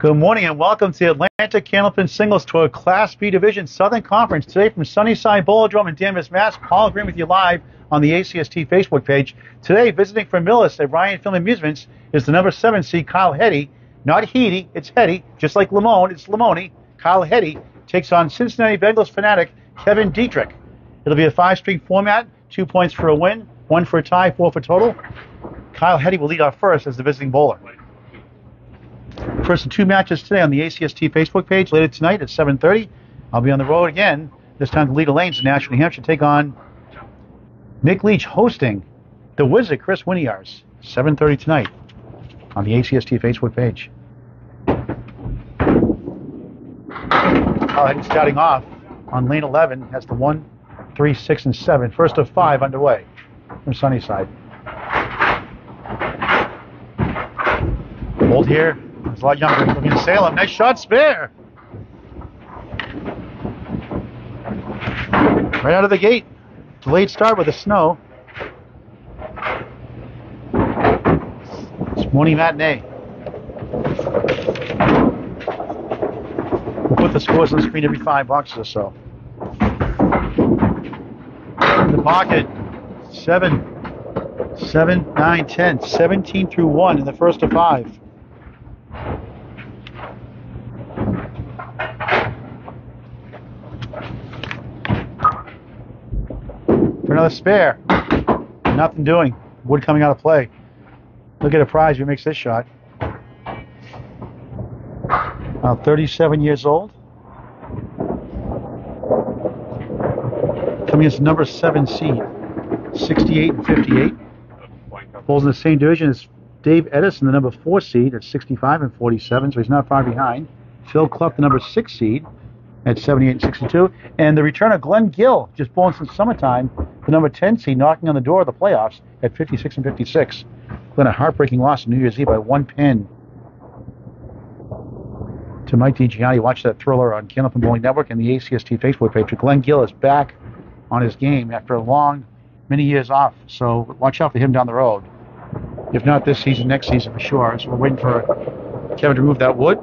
Good morning and welcome to the Atlantic Candlepin Singles Tour Class B Division Southern Conference. Today from Sunnyside Bowladrome in Danvers, Mass. Paul Grant with you live on the ACST Facebook page. Today, visiting from Millis at Ryan Family Amusements is the number seven seed Kyle Heady. Not Heedy, it's Hetty. Just like Limone, it's Limoni. Kyle Heady takes on Cincinnati Bengals fanatic Kevin Dietrich. It'll be a five-string format, two points for a win, one for a tie, four for total. Kyle Heady will lead off first as the visiting bowler. First of two matches today on the ACST Facebook page. Later tonight at 7.30, I'll be on the road again. This time Leda Lanes in Nashua, New Hampshire, take on Mick Leach hosting the Wizard, Chris Winiarz. 7.30 tonight on the ACST Facebook page. Kyle Heady starting off on lane 11 has the 1, 3, 6, and 7. First of five underway from Sunnyside. Hold here. He's a lot younger. Looking Salem. Nice shot, spare. Right out of the gate. Delayed start with the snow. It's morning matinee. We'll put the scores on the screen every five boxes or so. In the pocket, seven, seven, nine, ten, 17 through one in the first of five. For another spare. Nothing doing. Wood coming out of play. Look at a prize who makes this shot. About 37 years old. Coming as number seven seed. 68 and 58. Falls in the same division as Dave Edison, the number four seed at 65 and 47, so he's not far behind. Phil Clough, the number six seed at 78 and 62. And the return of Glenn Gill, just born since summertime, the number 10 seed, knocking on the door of the playoffs at 56 and 56. Glenn, a heartbreaking loss on New Year's Eve by one pin to Mike DiGianni. Watch that thriller on Candlepin Bowling Network and the ACST Facebook page. Glenn Gill is back on his game after a long, many years off. So watch out for him down the road. If not this season, next season for sure. So we're waiting for Kevin to move that wood.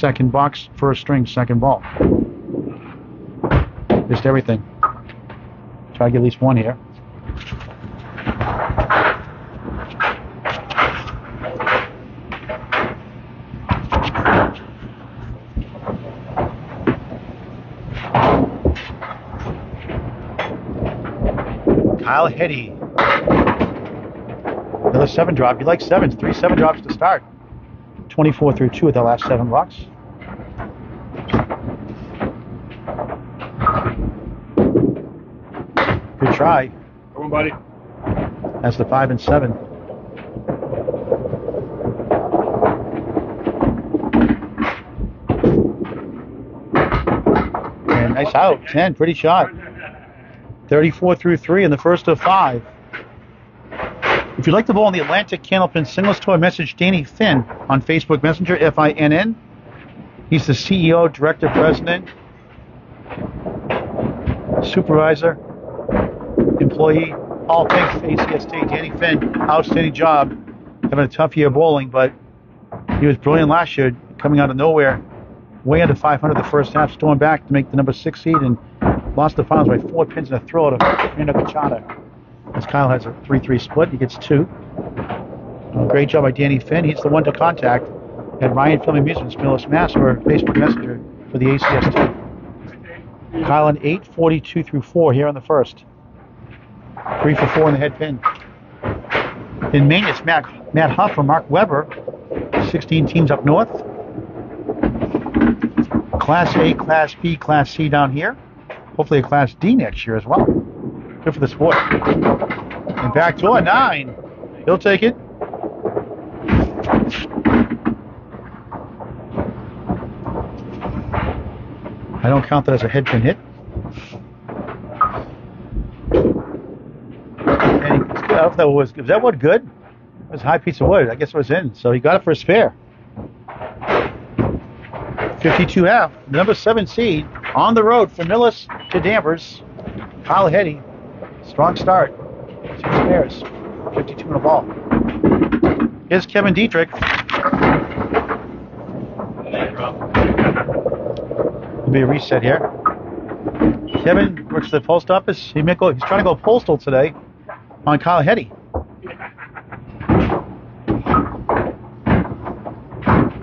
Second box, first string, second ball. Missed everything. Try to get at least one here. Kyle Heady. Another seven drop. You like sevens. Three seven drops to start. 24 through two at the last seven blocks. Good try. Come on, buddy. That's the five and seven. And nice out. 10. Pretty shot. 34 through 3 in the first of five. If you'd like to bowl on the Atlantic Candlepin Singles Tour, message Danny Finn on Facebook Messenger, F I N N. He's the CEO, Director, President, Supervisor, Employee, all things ACST. Danny Finn, outstanding job. Having a tough year bowling, but he was brilliant last year, coming out of nowhere, way under 500 the first half, storming back to make the number six seed and lost the finals by four pins and a throw to Fernando Cachada. As Kyle has a 3-3 split, he gets two. Great job by Danny Finn. He's the one to contact at Ryan Family Amusements, Millis, Mass, or Facebook Messenger for the ACS Kyle on 8, 42 through 4 here on the first. 3 for 4 in the head pin. In Maine, it's Matt, Matt Huff or Mark Weber. 16 teams up north. Class A, Class B, Class C down here. Hopefully a Class D next year as well. Good for the sport. And back to a nine. He'll take it. I don't count that as a head pin hit. And he, I don't know if that was, was that wood good? It was a high piece of wood. I guess it was in. So he got it for a spare. 52 half, number seven seed on the road from Millis to Danvers. Kyle Heady, strong start. Two spares, 52 in a ball. Here's Kevin Dietrich. There'll be a reset here. Kevin works at the post office. He may go, he's trying to go postal today on Kyle Heady.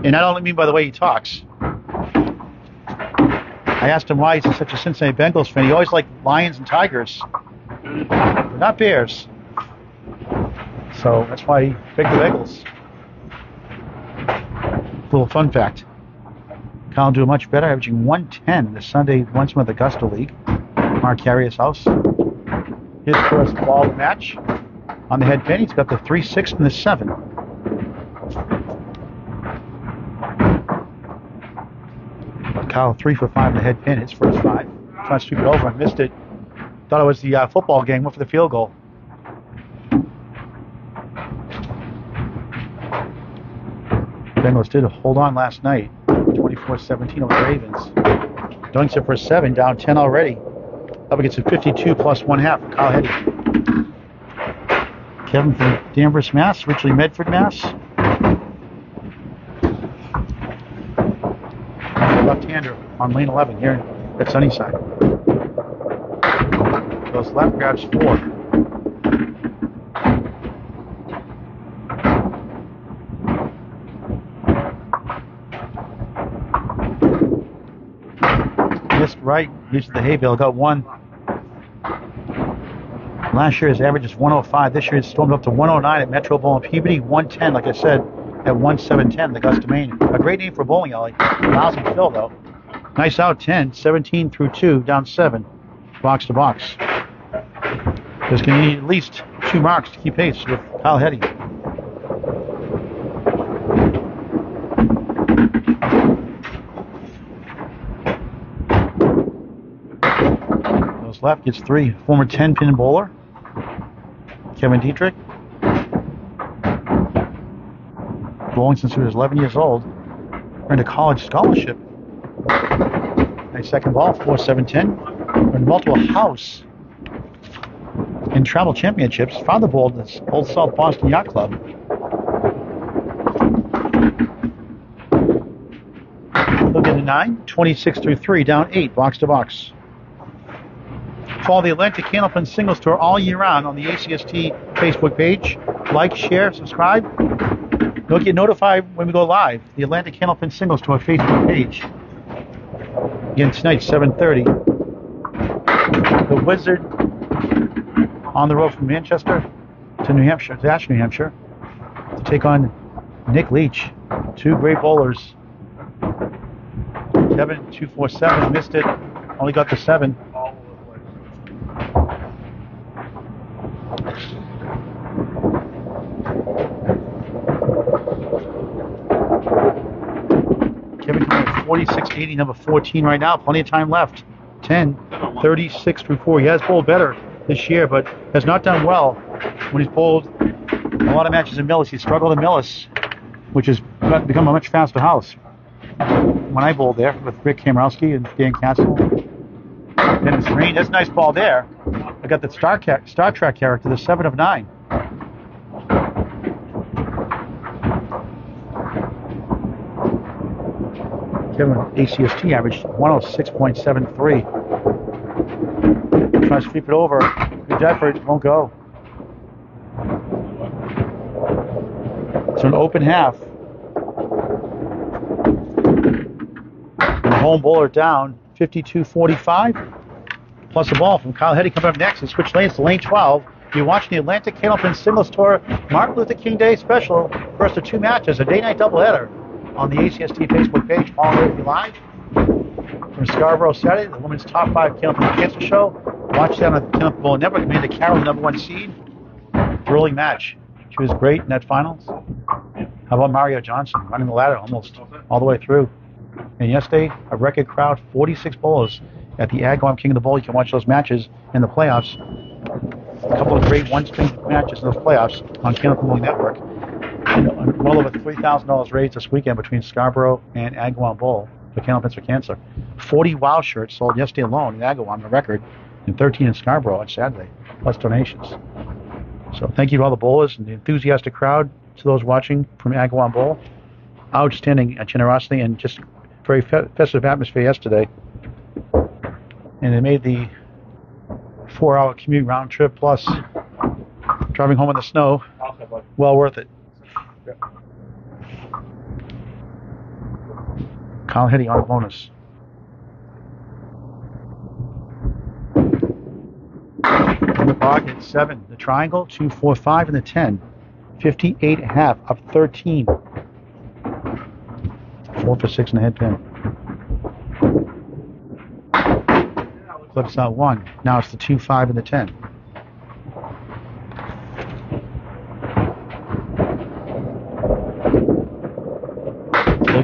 And I don't mean by the way he talks. I asked him why he's such a Cincinnati Bengals fan. He always liked lions and tigers, but not bears. So that's why he picked the Bengals. Little fun fact. Kyle doing much better, averaging 110 the Sunday once with Augusta League. Mark Carrier's house. His first ball of the match on the head pin. He's got the 3 6 and the 7. Kyle, 3 for 5 in the head pin, his first five. Trying to sweep it over I missed it. Thought it was the uh, football game, went for the field goal. Bengals did hold on last night, 24-17 over the Ravens. Doinks it for seven, down 10 already. Up against a 52 plus one half Kyle Heady. Kevin from Danvers, Mass. Richley Medford, Mass. Left-hander on lane 11 here at Sunnyside. Goes left, grabs four. Missed right, reached the hay bale, got one. Last year his average is 105. This year it's stormed up to 109 at Metro Bowl and Peabody, 110, like I said, at 1710, the Augusta, Maine. A great name for bowling alley. Lousy fill, though. Nice out 10, 17 through 2, down 7, box to box. Just going to need at least two marks to keep pace with Kyle Heady. Goes left, gets three. Former 10 pin bowler, Kevin Dietrich. Bowling since he was 11 years old. Earned a college scholarship. Nice second ball, 4 7 10. Earned multiple house and travel championships. Father bowled this Old South Boston Yacht Club. Look at the 9, 26 through 3, down 8, box to box. Follow the Atlantic Candlepin Singles Tour all year round on the ACST Facebook page. Like, share, subscribe. You'll get notified when we go live. The Atlantic Candlepin Singles Tour Facebook page. Again tonight, 7:30. The Wizard on the road from Manchester to New Hampshire, to Ash, New Hampshire, to take on Nick Leach. Two great bowlers. Kevin, 247, missed it. Only got the seven. Kevin coming at 46 number 14 right now. Plenty of time left. 10, 36 through 4. He has bowled better this year, but has not done well when he's bowled a lot of matches in Millis. He struggled in Millis, which has become a much faster house. When I bowled there with Rick Kamarowski and Dan Castle, Dennis Green, that's a nice ball there. I got the Star, Star Trek character, the 7 of 9. Kevin ACST averaged 106.73. Trying to sweep it over. Good effort, won't go. So an open half. And the home bowler down 52-45. Plus a ball from Kyle Heady coming up next and switch lanes to lane 12. You're watching the Atlantic Candlepin Singles Tour Martin Luther King Day Special. First of two matches, a day-night doubleheader on the ACST Facebook page. Follow it live from Scarborough Saturday, the women's top five Candlepin Cancer Show. Watch that on the Candlepin Bowl Network. Amanda Carroll, number one seed. Thrilling match. She was great in that finals. How about Mario Johnson running the ladder almost all the way through? And yesterday, a record crowd, 46 bowlers at the Agawam King of the Bowl. You can watch those matches in the playoffs. A couple of great one-string matches in those playoffs on Candlepin Bowling Network. Well over $3,000 raised this weekend between Scarborough and Agawam Bowl for Candlepins for Cancer. 40 WOW shirts sold yesterday alone in Agawam, the record, and 13 in Scarborough on Saturday, plus donations. So thank you to all the bowlers and the enthusiastic crowd. to those watching from Agawam Bowl. Outstanding uh, generosity and just very fe- festive atmosphere yesterday. And it made the four hour commute round trip plus driving home in the snow well worth it. Kyle Heady on a bonus. In the bog at 7. The triangle, two, four, five, and the 10. 58 and up 13. 4 for 6 and a head pin. Flips out 1. Now it's the 2, 5, and the 10.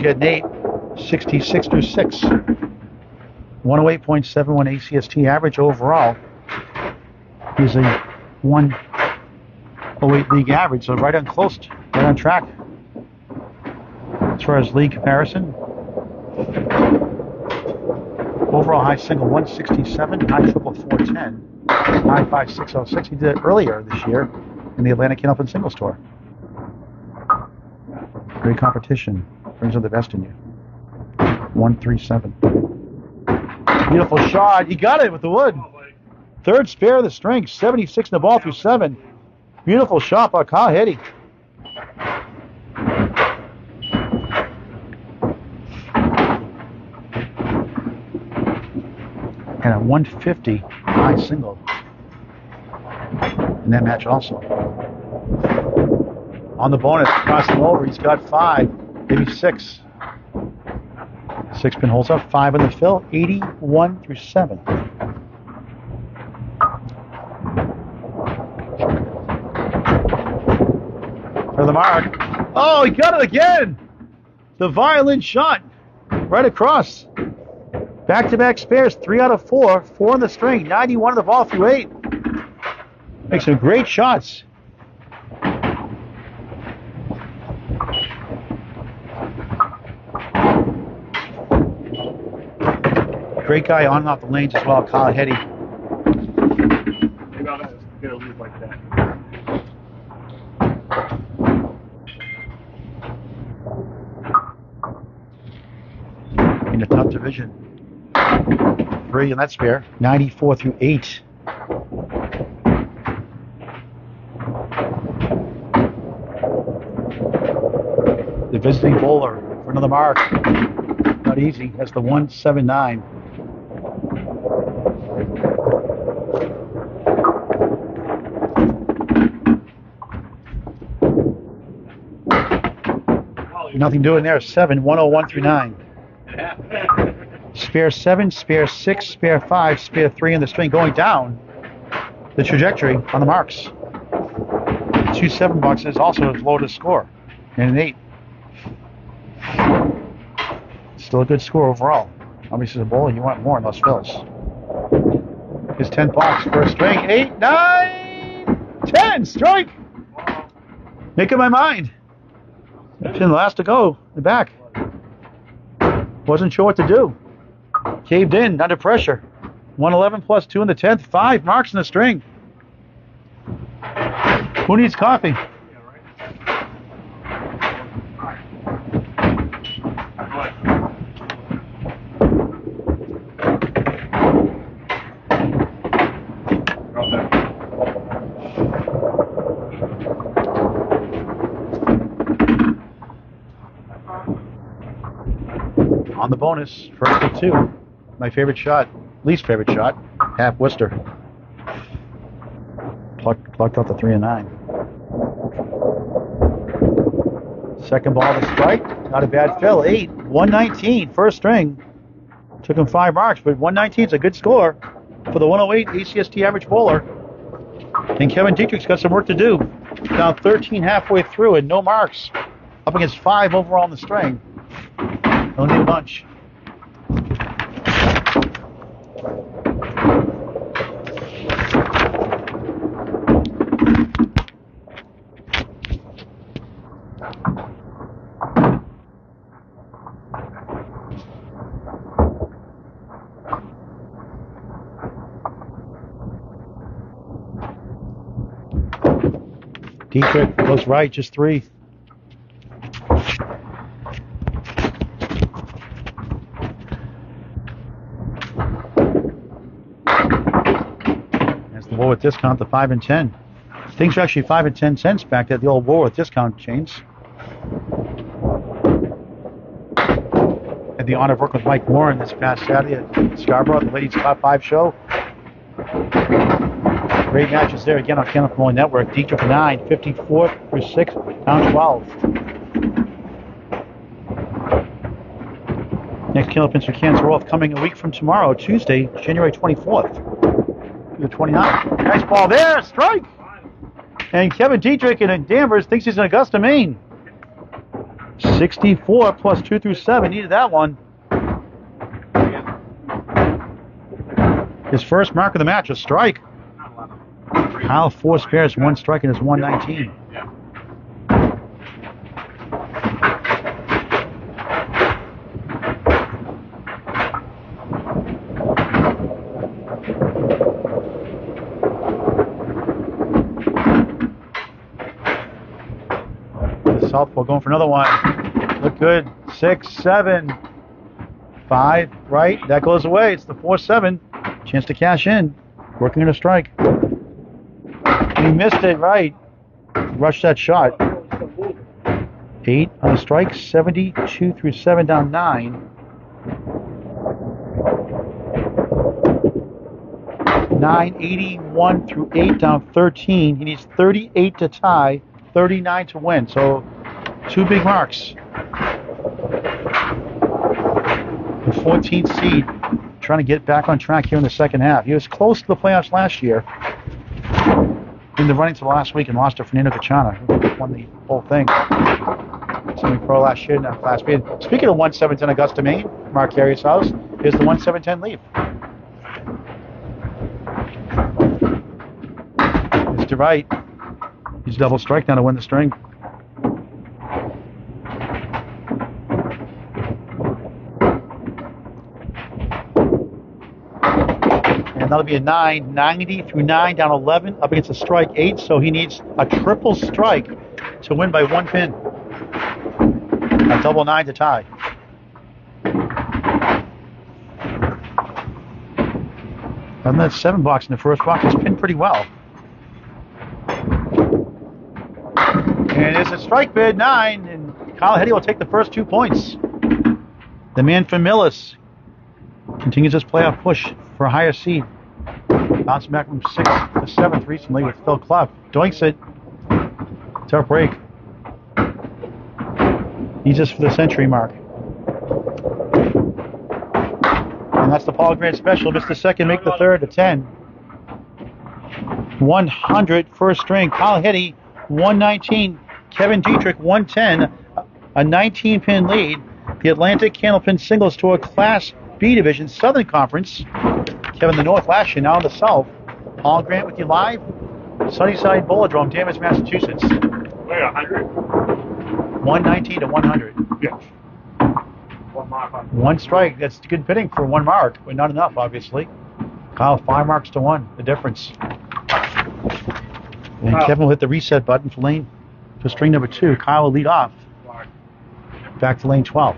DJ Nate, 66 through 6. 108.71 ACST average overall. He's a 108 league average, so right on close, right on track. As far as league comparison, overall high single 167, high triple 410, high 5606. He did it earlier this year in the Atlantic Candlepin Singles Tour. Great competition brings out the best in you. 137. Beautiful shot. He got it with the wood. Third spare of the string. 76 in the ball through seven. Beautiful shot by Kyle Heady. And a 150 high single in that match also. On the bonus, crossing over, he's got five, maybe six. Six pin holds up, five in the fill, 81 through seven. For the mark. Oh, he got it again! The violin shot right across. Back to back spares, three out of four, four on the string, 91 on the ball through eight. Makes some great shots. Great guy on and off the lanes as well, Kyle Heady. Maybe I'll get a lead like that. in a tough division. Three in that spare, 94 through 8. The visiting bowler for another mark. Not easy. That's the 179. Nothing doing there. 7, 101 through 9. Spare 7, spare 6, spare 5, spare 3 in the string going down the trajectory on the marks. Two 7 boxes also as low to score. And an 8. Still a good score overall. Obviously, a bowler, you want more in those fills. His 10 box, first string, 8, 9, 10, strike! Making my mind. Pin last to go, the back. Wasn't sure what to do. Caved in under pressure. 111 plus 2 in the 10th. Five marks in the string. Who needs coffee? On the bonus, first of two. My favorite shot, least favorite shot, half Worcester. Plucked, plucked out the three and nine. Second ball to strike, not a bad fill. Eight, 119, first string. Took him five marks, but 119 is a good score for the 108 ACST average bowler. And Kevin Dietrich's got some work to do. Down 13 halfway through and no marks. Up against five overall in the string. Need a bunch. Dietrich was right, just three. That's the Woolworth discount, the 5 and 10. Things are actually 5 and 10 cents back at the old Woolworth discount chains. Had the honor of working with Mike Warren this past Saturday at Scarborough, the Ladies Top 5 show. Great matches there again on Kenneth Malloy Network. Dietrich 9, 54 for 6, down 12. Next Candlepins for Cancer Off coming a week from tomorrow, Tuesday, January 24th to the 29th. Nice ball there, strike! And Kevin Dietrich in Danvers thinks he's in Augusta, Maine. 64 plus 2 through 7. Needed that one. His first mark of the match, a strike. Kyle four spares, one strike, and his 119. Southpaw going for another one. Look good. Six, seven, five, right. That goes away. It's the four, seven. Chance to cash in. Working on a strike. He missed it, right. Rushed that shot. Eight on a strike. 72 through seven down nine. Nine eighty-one through eight down 13. He needs 38 to tie, 39 to win. So Two big marks. The 14th seed trying to get back on track here in the second half. He was close to the playoffs last year in the running the last week and lost to Fernando Cachana, who won the whole thing. Semi pro last year in that class. Speaking of 1710 Augusta, Maine, Mark Carey's house, is the 1710 Leaf. Mr. Wright, he's double strike now to win the string. That'll be a 9, 90 through 9, down 11, up against a strike 8. So he needs a triple strike to win by one pin. A double 9 to tie. And that 7 box in the first box is pinned pretty well. And it's a strike bid, 9, and Kyle Heady will take the first two points. The man from Millis continues his playoff push for a higher seed. Bouncing back from sixth to seventh recently with Phil Clough. Doinks it. Tough break. He's just for the century mark. And that's the Paul Grant special. Missed the second, make the third to 10. 100 first string. Kyle Heady, 119. Kevin Dietrich, 110. A 19 pin lead. The Atlantic Candlepin Singles Tour Class B Division Southern Conference Kevin, the North last year, now in the South. Paul Grant with you live. Sunnyside Bowladrome, Danvers, Massachusetts. Wait, 100? 119 to 100. Yes. One mark on. One strike. That's good pitting for one mark, but not enough, obviously. Kyle, five marks to one. The difference. And Wow. Kevin will hit the reset button for lane for string number two. Kyle will lead off. Back to lane 12.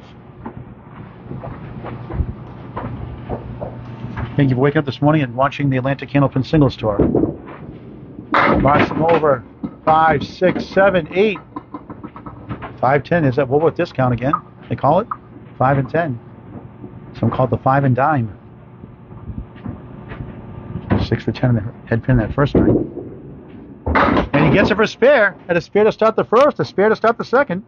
Thank you for waking up this morning and watching the Atlantic Candlepin Singles Tour. Marching over five, six, seven, eight. Five ten is that Woolworth discount again? They call it five and ten. Some call it the five and dime. Six for ten in the head pin that first string. And he gets it for spare. Had a spare to start the first, a spare to start the second.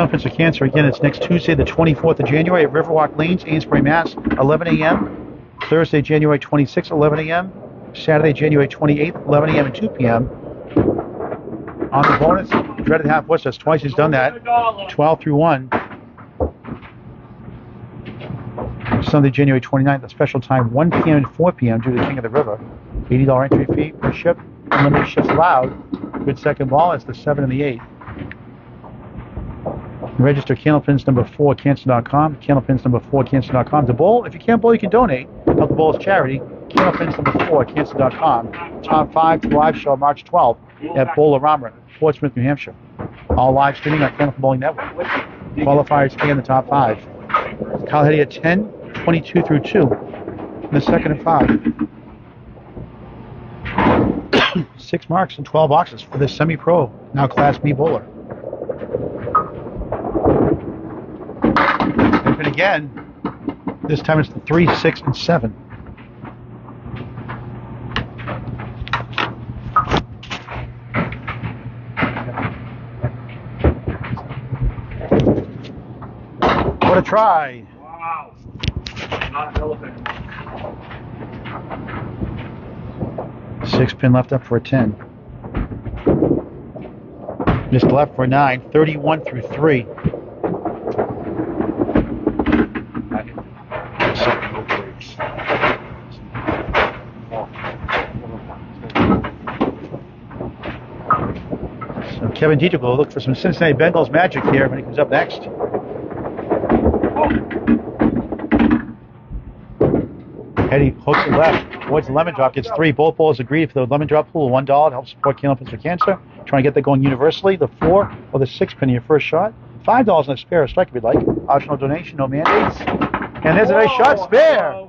Candlepins of Cancer again. It's next Tuesday, the 24th of January at Riverwalk Lanes, Amesbury, Mass. 11 a.m. Thursday, January 26th, 11 a.m. Saturday, January 28th, 11 a.m. and 2 p.m. On the bonus, dreaded half. That's twice he's done that. 12 through 1. Sunday, January 29th, a special time, 1 p.m. and 4 p.m. due to the King of the River. $80 entry fee per ship. Unlimited ships allowed. Good second ball. It's the 7 and the 8. Register candlepins number 4 cancer.com. Candlepins number 4 cancer.com. The bowl, if you can't bowl, you can donate. Help the bowl's charity. Candlepins number 4 cancer.com. Top 5 live show March 12th at Bowlerama, Portsmouth, New Hampshire. All live streaming on Candlepin Bowling Network. Qualifiers in the top five. Kyle Heady at 10, 22 through 2 in the second and five. Six marks and 12 boxes for this semi pro, now Class B bowler. Again, this time it's the 3, 6, and 7. What a try. Wow. Not an elephant. Six pin left up for a 10. Missed left for a 9. 31 through 3. So Kevin Dietrich will look for some Cincinnati Bengals magic here when he comes up next. Eddie hooks it left, avoids the lemon drop, gets three. Both balls agreed for the lemon drop pool, of one dollar to help support Pins for Cancer. Trying to get that going universally. The four or the six penny your first shot. Five dollars on a spare strike if you'd like. Optional donation, no mandates. And there's a nice shot, spare.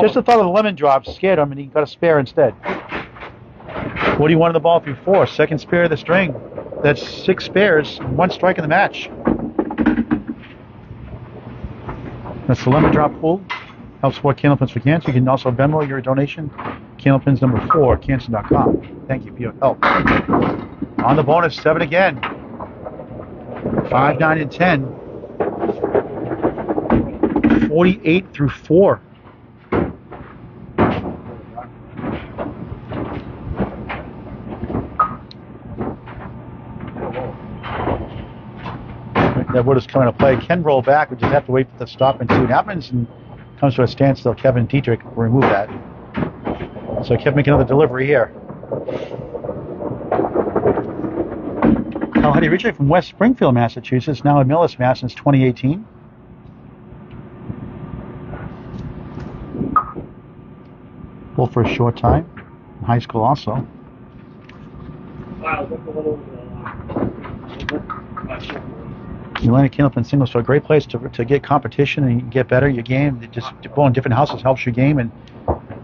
Just the thought of the lemon drop scared him, and he got a spare instead. What do you want the ball through four? Second spare of the string. That's six spares, one strike in the match. That's the lemon drop pool. Help support Candlepins Pins for Cancer. You can also Venmo your donation. Candlepins Pins number four, cancer.com. Thank you for your help. On the bonus, seven again. Five, nine, and ten. 48 through four. Would have come into play. Can roll back. We just have to wait for the stop and see what happens. And comes to a standstill. Kevin Dietrich will remove that. So Kevin making another delivery here. Heady originally from West Springfield, Massachusetts, now in Millis, Mass since 2018. Well, for a short time. In high school also. Wow, Atlantic Candlepin Singles, so a great place to, to get competition and get better your game. It just bowling different houses helps your game, and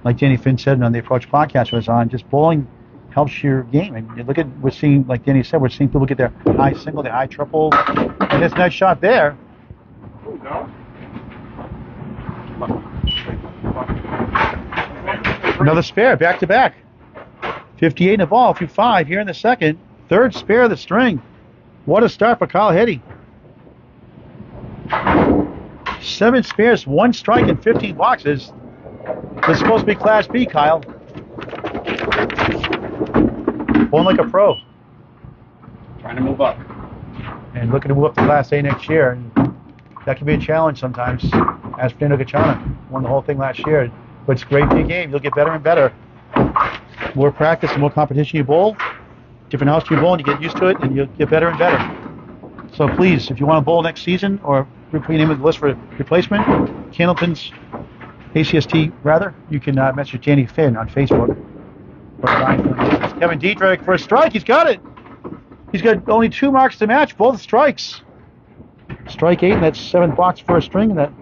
like Danny Finn said on the Approach podcast was on, just bowling helps your game. And you look at we're seeing, like Danny said, we're seeing people get their high single, their high triple, and this nice shot there. Another spare, back to back. 58 in the ball, through five here in the second. Third spare of the string. What a start for Kyle Heady. Seven spares, one strike, and 15 boxes. This is supposed to be Class B, Kyle. Going like a pro. Trying to move up. And looking to move up to Class A next year. And that can be a challenge sometimes. As Fernando Gachana won the whole thing last year. But it's great for your game. You'll get better and better. More practice, the more competition you bowl, different house you bowl, and you get used to it, and you'll get better and better. So please, if you want to bowl next season or name on the list for replacement, Candlepins, ACST rather, you can uh, message Danny Finn on Facebook. Kevin Dietrich for a strike. He's got it. He's got only two marks to match, both strikes. Strike eight, and that's seventh box for a string, and that.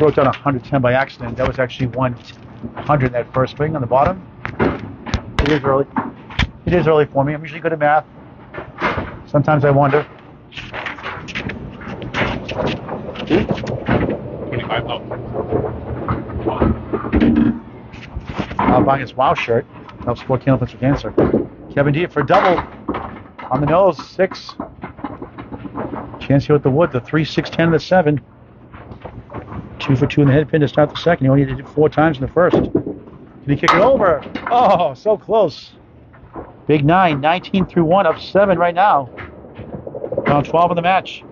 Wrote down 110 by accident. That was actually 100 that first string on the bottom. It is early. It is early for me. I'm usually good at math. Sometimes I wonder. 25 out. Uh, buying his WoW shirt. Helps support Candlepins for Cancer. Kevin D for double. On the nose, six. Chance here with the wood, the three, six, ten, and the seven. Two for two in the head pin to start the second. He only did it four times in the first. Can he kick it over? Oh, so close. Big nine, 19 through one, up seven right now. Down 12 in the match.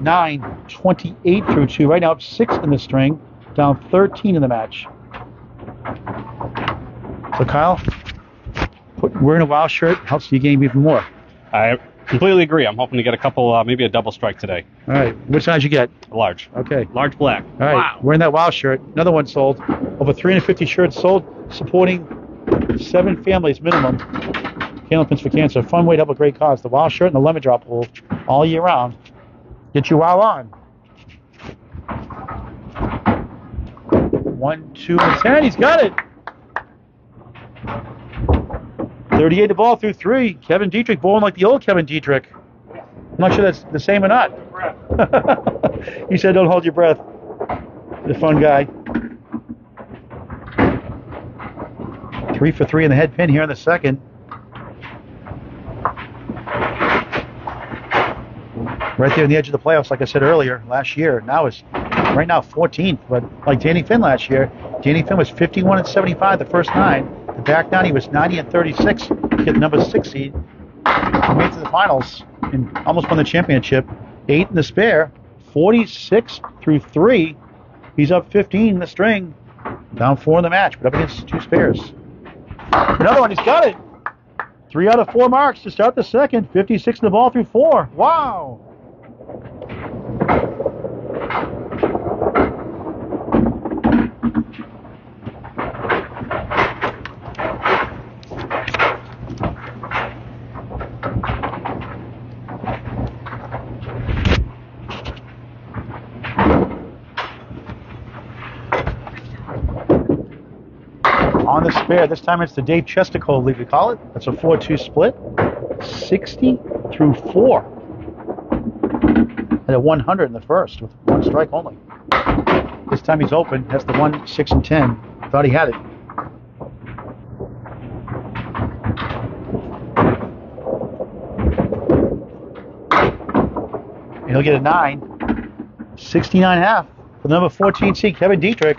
Nine, 28 through two, right now up six in the string, down 13 in the match. So Kyle, put, wearing a wild shirt helps your game even more. I Completely agree. I'm hoping to get a couple, uh, maybe a double strike today. All right. Which size you get? Large. Okay. Large black. All right. Wow. Wearing that wild shirt. Another one sold. Over 350 shirts sold, supporting seven families minimum. Candlepins for Cancer. Fun way to help a great cause. The WOW shirt and the lemon drop pool all year round. Get your WOW on. One, two, and ten. He's got it. 38 to ball through three. Kevin Dietrich bowling like the old Kevin Dietrich. I'm not sure that's the same or not. he said, "Don't hold your breath." The fun guy. Three for three in the head pin here in the second. Right there in the edge of the playoffs, like I said earlier, last year. Now is right now 14th, but like Danny Finn last year, Danny Finn was 51 and 75 the first nine. The back nine, he was 90 and 36, hit number six seed. He made to the finals and almost won the championship. Eight in the spare, 46 through three. He's up 15 in the string, down four in the match, but up against two spares. Another one, he's got it. Three out of four marks to start the second. 56 in the ball through four. Wow. On the spare. This time it's the Dave Chestico league, we call it. That's a 4 2 split. 60 through 4. And a 100 in the first with one strike only. This time he's open, has the 1, 6, and 10. Thought he had it. And he'll get a 9. 69 half for the number 14 seed, Kevin Dietrich.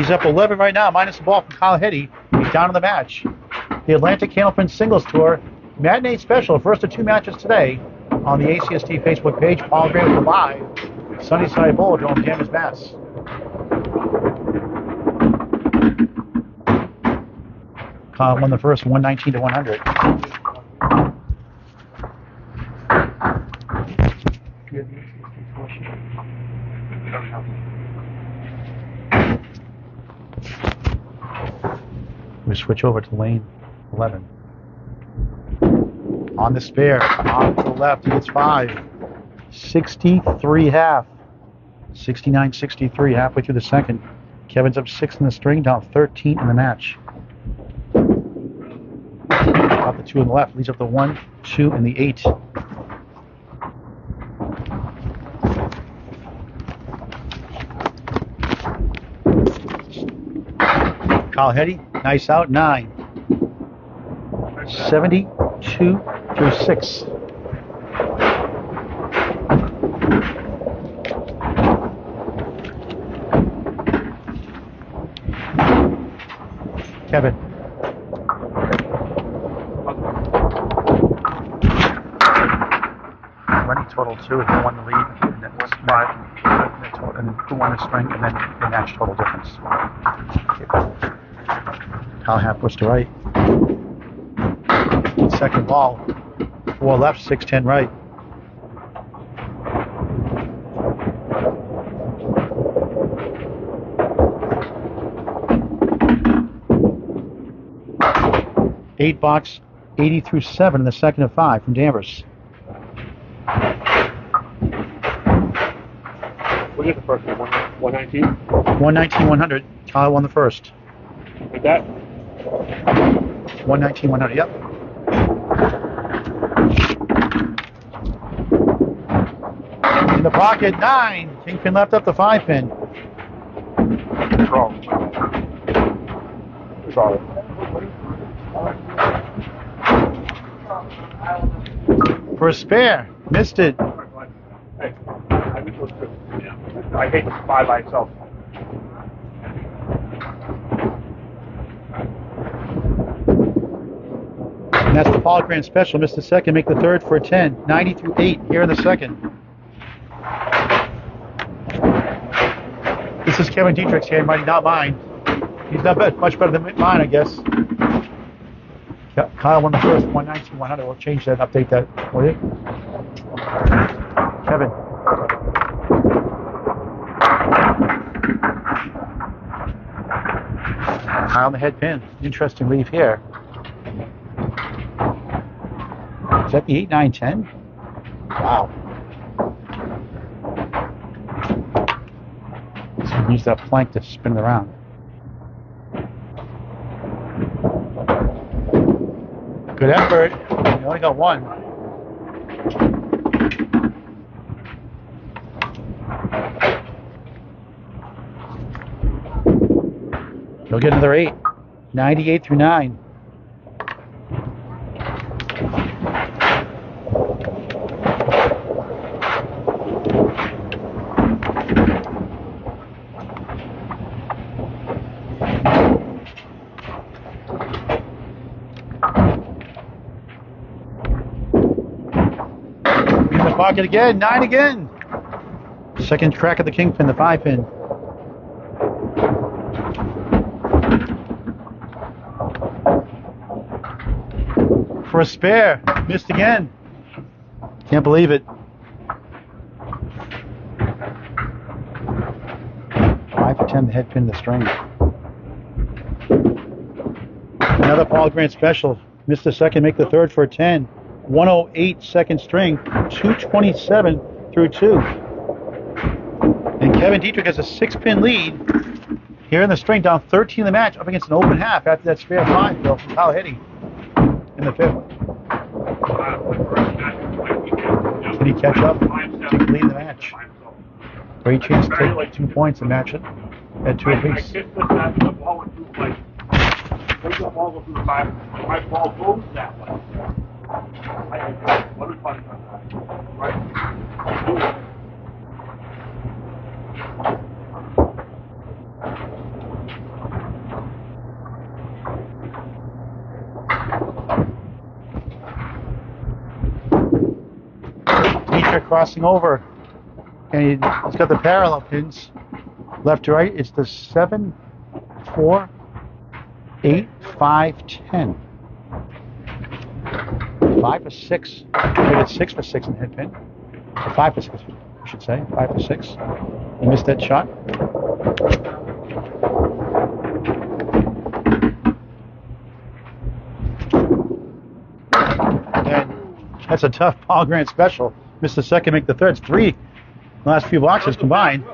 He's up 11 right now, minus the ball from Kyle Heady. He's down in the match. The Atlantic Candlepin Singles Tour matinee special, first of two matches today on the ACST Facebook page. Paul Grant the live Sunnyside Bowladrome, Danvers, Mass. Kyle won the first 119 to 100. We switch over to lane 11. On the spare, on to the left, he gets five. 63 half. 69 63, halfway through the second. Kevin's up six in the string, down 13 in the match. Out the two on the left, leads up the one, two, and the eight. Kyle Heady, nice out, nine. 72 through six. Kevin. Running total two, and who won the lead, and then what's five, and then to- and then won the string, and then the match total difference. Half push to right. Second ball, four left, six ten right. Eight box, 80 through seven in the second of five from Danvers. What is the first one? 119? 119, 100. Kyle won the first. Like that? 119, 100. Yep. In the pocket, nine. Kingpin left up the five pin. Wrong. Sorry. For a spare. Missed it. I missed those two. Yeah. I hate five by itself. And that's the Grant special. Missed the second, make the third for a 10. 90 through 8 here in the second. This is Kevin Dietrich's hand, money, not mine. He's not bad, much better than mine, I guess. Kyle won the first, 119, 100. We'll change that, update that for you. Kevin. High on the head pin. Interesting leave here. Is that the 8, 9, 10? Wow. So use that plank to spin it around. Good effort. You only got one. You'll get another eight. 98 through 9. In the pocket again. Nine again. Second crack of the kingpin, the five pin. For a spare. Missed again. Can't believe it. Five for ten, the head pin, the string. Another Paul Grant special. Missed the second, make the third for a 10. 108 second string, 227 through two. And Kevin Dietrich has a six pin lead here in the string, down 13 in the match, up against an open half after that spare five, Bill, from Heady in the fifth. Did he catch up? Take lead in the match. Great chance to take two points and match it at two I, I apiece. kissed the bat, the ball went through, like, take the ball go through the five, my ball goes that way. I, what is funny about that? Right? Do it. Dietrich crossing over. And he's got the parallel pins left to right. It's the 7, 4, 8, 5, 10. 5 for 6. Maybe it's 6 for 6 in the head pin. Or 5 for 6, I should say. 5 for 6. He missed that shot. And that's a tough Paul Grant special. Missed the second, make the third. It's three last few boxes combined.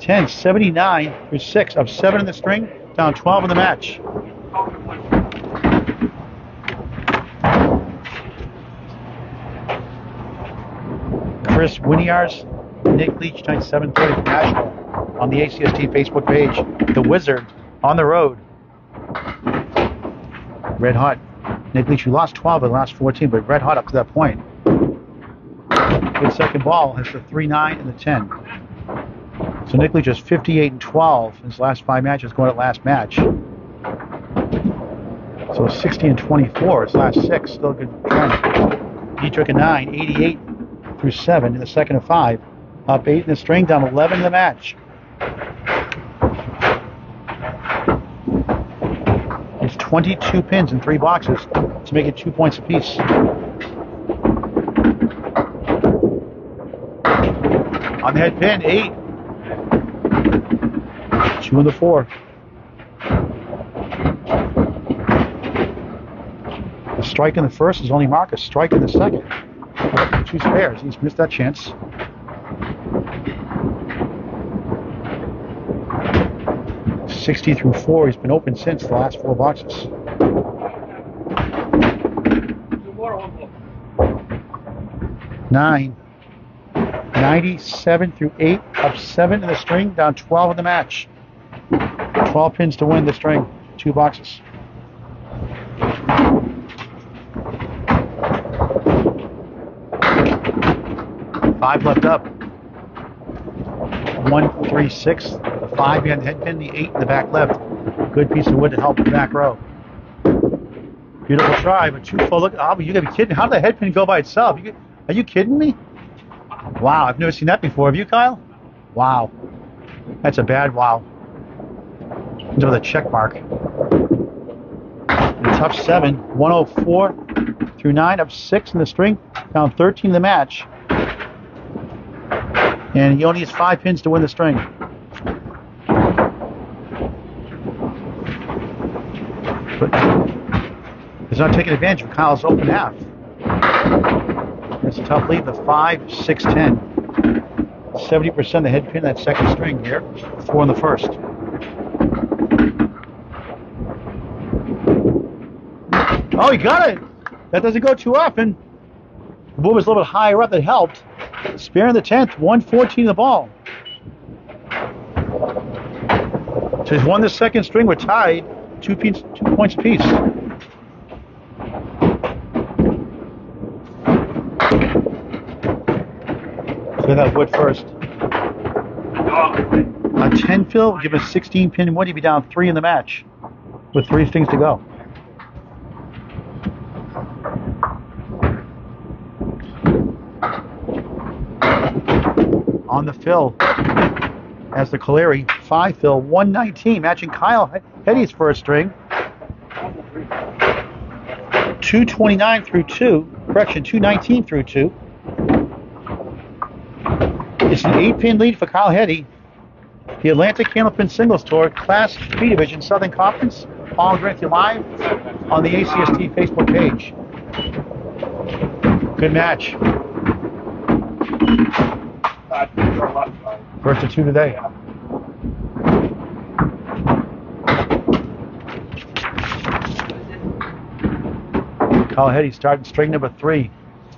10, 79 through 6 of 7 in the string, down 12 in the match. Chris Winiar's Nick Leach, night 730 from on the ACST Facebook page. The Wizard on the road. Red hot. Nick Leach, who lost 12 of the last 14, but red hot up to that point. Second ball has the 3 9 and the 10. So Nick just 58 and 12 in his last five matches, going at last match. So 60 and 24 his last six, still good trend. Dietrich a 9, 88 through 7 in the second of five. Up 8 in the string, down 11 in the match. It's 22 pins in three boxes to make it two points apiece. On the head pin, 8. Two in the four. The strike in the first is only Marcus. Strike in the second. Two spares. He's missed that chance. Sixty through four. He's been open since the last four boxes. Nine. 97 through 8, up 7 in the string, down 12 in the match. 12 pins to win the string, two boxes. Five left up. One, three, six. The five behind the head pin, the eight in the back left. Good piece of wood to help the back row. Beautiful try, but two full. Look, oh, you gotta be kidding. How did the head pin go by itself? Are you kidding me? Wow, I've never seen that before. Have you, Kyle? Wow. That's a bad wow. Into with a check mark. The tough seven, 104 through nine, up six in the string, down 13 in the match. And he only has five pins to win the string. But he's not taking advantage of Kyle's open half. A tough lead, the 5, 6, 10. 70% of the head pin that second string here, four in the first. Oh, he got it! That doesn't go too often. The ball was a little bit higher up that helped. Sparing the 10th, 114 the ball. So he's won the second string. We're tied, two, piece, two points apiece. Clear that wood first. A 10 fill, give us 16 pin wood, he'd be down three in the match with three strings to go. On the fill, as the Caleri, five fill, 119, matching Kyle Heady's first string. 229 through two, correction, 219 through two. It's an eight pin lead for Kyle Heady. The Atlantic Candlepin Singles Tour, Class B Division, Southern Conference. Paul Grantham live on the ACST Facebook page. Good match. First of two today. Kyle Heady starting string number three.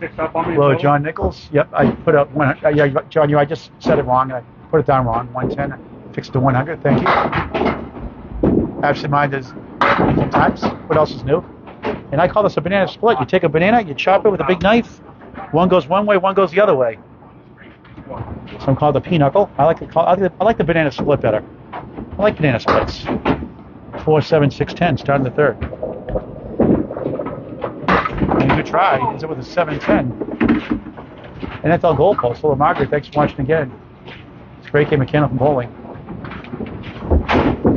Picked up on me. Hello, John Nichols. Yep, I put up one. Uh, yeah, John, you. I just said it wrong. I put it down wrong. 110. I fixed to 100. Thank you. Absent minded times. What else is new? And I call this a banana split. You take a banana, you chop it with a big knife. One goes one way, one goes the other way. Some call it the pinochle. I like to call. I like the, I like the banana split better. I like banana splits. Four, seven, six, ten. Starting the third. Try. Is it with a 7 10? NFL goalpost. Hello, Margaret. Thanks for watching again. It's great game of Candlepin bowling.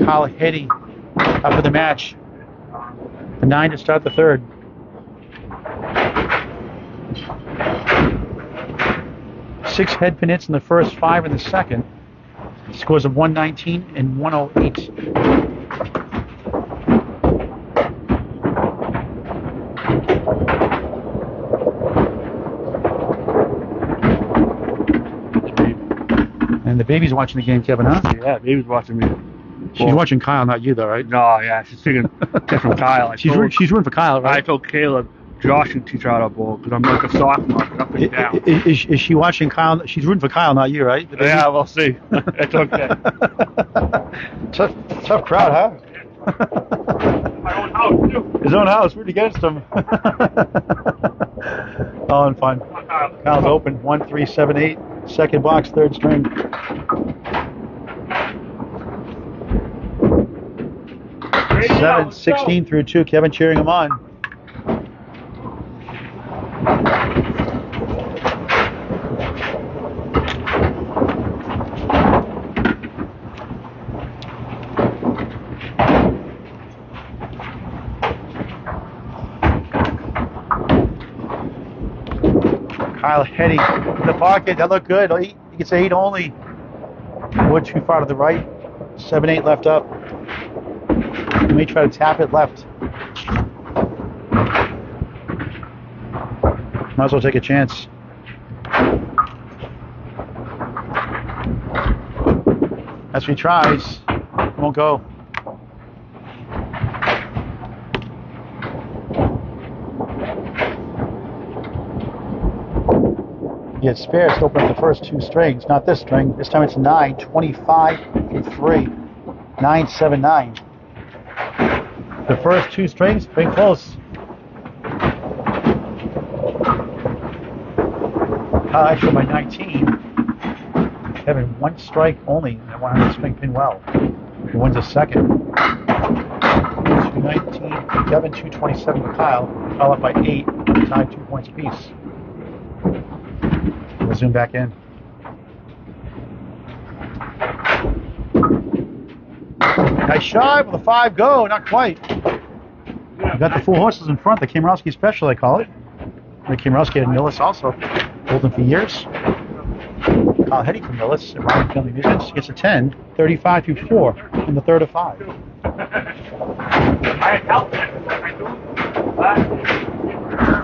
Kyle Heady up for the match. The nine to start the third. Six head pin in the first, five in the second. Scores of 119 and 108. Baby's watching the game, Kevin, huh? Yeah, baby's watching me. She's Well- watching Kyle, not you, though, right? No, yeah, she's taking tips from Kyle. I She's told- rooting, she's rooting for Kyle, right? I told Caleb, Josh can teach her how to bowl because I'm like a sophomore, up and down. i- Is, is she watching Kyle? She's rooting for Kyle, not you, right? Yeah, we'll see. it's okay. tough, tough crowd, huh? My own house too. His own house, root against him. oh, and fun. Kyle's open. One, three, seven, eight. Second box, third string. Seven, 16 through two. Kevin cheering him on. Kyle Heady in the pocket. That looked good. You can say eight only. Wood too far to the right. Seven, eight left up. You may try to tap it left. Might as well take a chance. As he tries, won't go. Spares to open up the first two strings, not this string. This time it's 9, 25, and 3. 9, 7, 9. The first two strings, been close. Uh, actually, by 19, Kevin, one strike only, and 100 swing pin well. He wins a second. 219, Kevin, 227 Kyle. Up by 8, tied two points apiece. Zoom back in. Nice shot with a five go, not quite. Got the four horses in front, the Kamarowski special, I call it. The Kamarowski and Millis also. Hold them for years. Kyle Heady from Millis at Ryan Family Amusements gets a 10, 35 through 4 in the third of five that. I knew last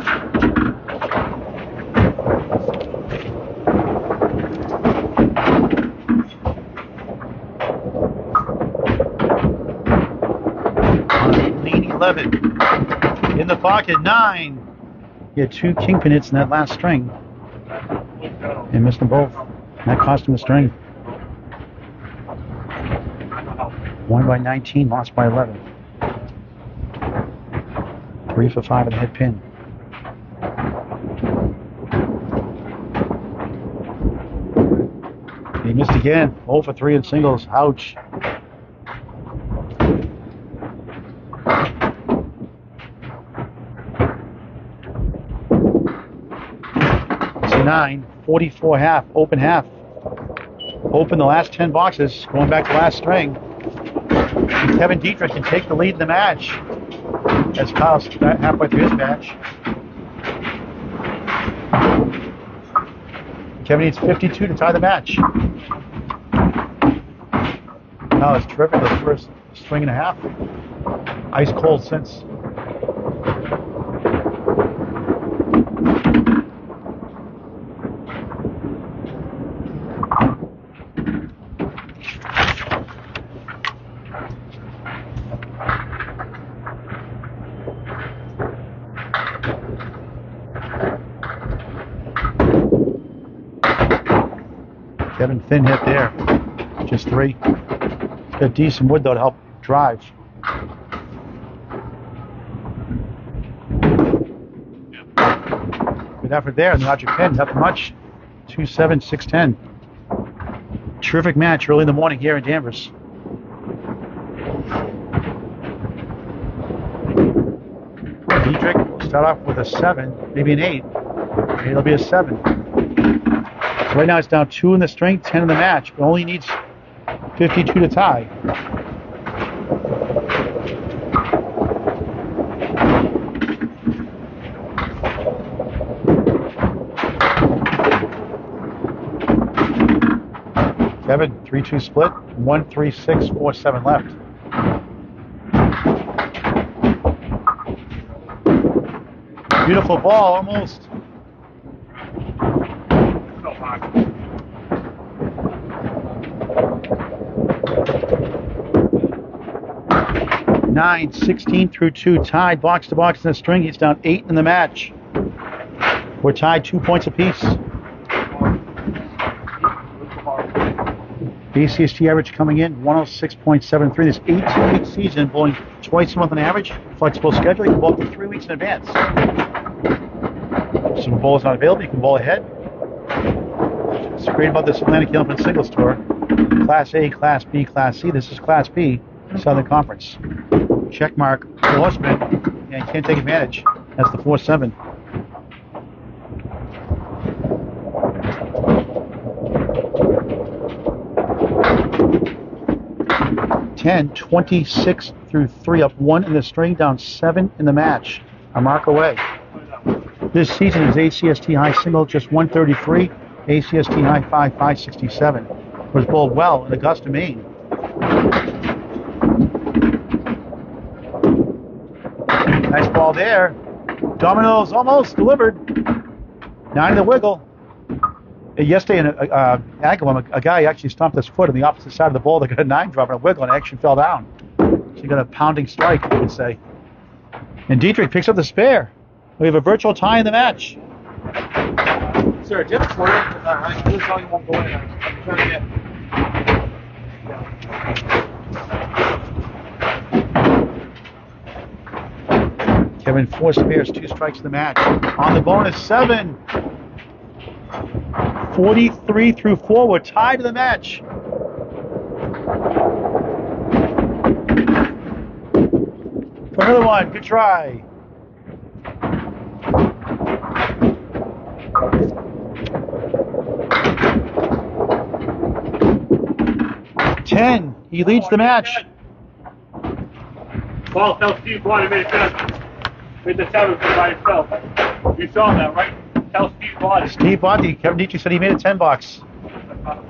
On lean 11. In the pocket, 9. He had two kingpin hits in that last string and missed them both. That cost him the string. Won by 19, lost by 11. Three for five and a hit pin. He missed again. 0 for 3 in singles. Ouch. 9, 44 half, open half. Open the last 10 boxes, going back to last string. Kevin Dietrich can take the lead in the match as Kyle's halfway through his match. Kevin needs 52 to tie the match. Kyle is terrific the first string and a half. Ice cold since. Kevin thin hit there. Just three. Got decent wood though to help drive. Good effort there. And the Roger Pin, nothing much. 2 7, 6 10. Terrific match early in the morning here in Danvers. Dietrich will start off with a 7, maybe an 8. Maybe it'll be a 7. Right now it's down 2 in the string, 10 in the match, but only needs 52 to tie. Kevin, 3 2 split, 1 3 6 4 7 left. Beautiful ball, almost. so hard. Nine, 16 through 2, tied box to box in the string. He's down 8 in the match. We're tied two points apiece. ACST average coming in 106.73. This 18 week season, bowling twice a month on average. Flexible schedule. You can bowl for three weeks in advance. So when a bowl is not available, you can bowl ahead. It's great about this Atlantic Open Singles Tour Class A, Class B, Class C. This is Class B, Southern Conference. Check mark, Horseman, and can't take advantage. That's the 4 7. Ten, 26 through 3, up 1 in the string, down 7 in the match. A mark away. This season is ACST high single, just 133. ACST high 5, 567. Was bowled well in Augusta, Maine. Nice there. Dominoes almost delivered. Nine in the wiggle. Uh, Yesterday in uh, uh, Agawam, a, guy actually stomped his foot on the opposite side of the ball. They got a nine drop and a wiggle and actually fell down. So you got a pounding strike, you would say. And Dietrich picks up the spare. We have a virtual tie in the match. Sir, you. I'm trying to get. Kevin four spares, two strikes the match. On the bonus, seven. 43 through 4. We're tied to the match. For another one. Good try. Ten. He leads the match. Paul, tell Steve Watt he made it seven. The by himself. You saw that, right? Tell Steve Watt. Steve Bondi, Kevin Dietrich said he made a 10 box.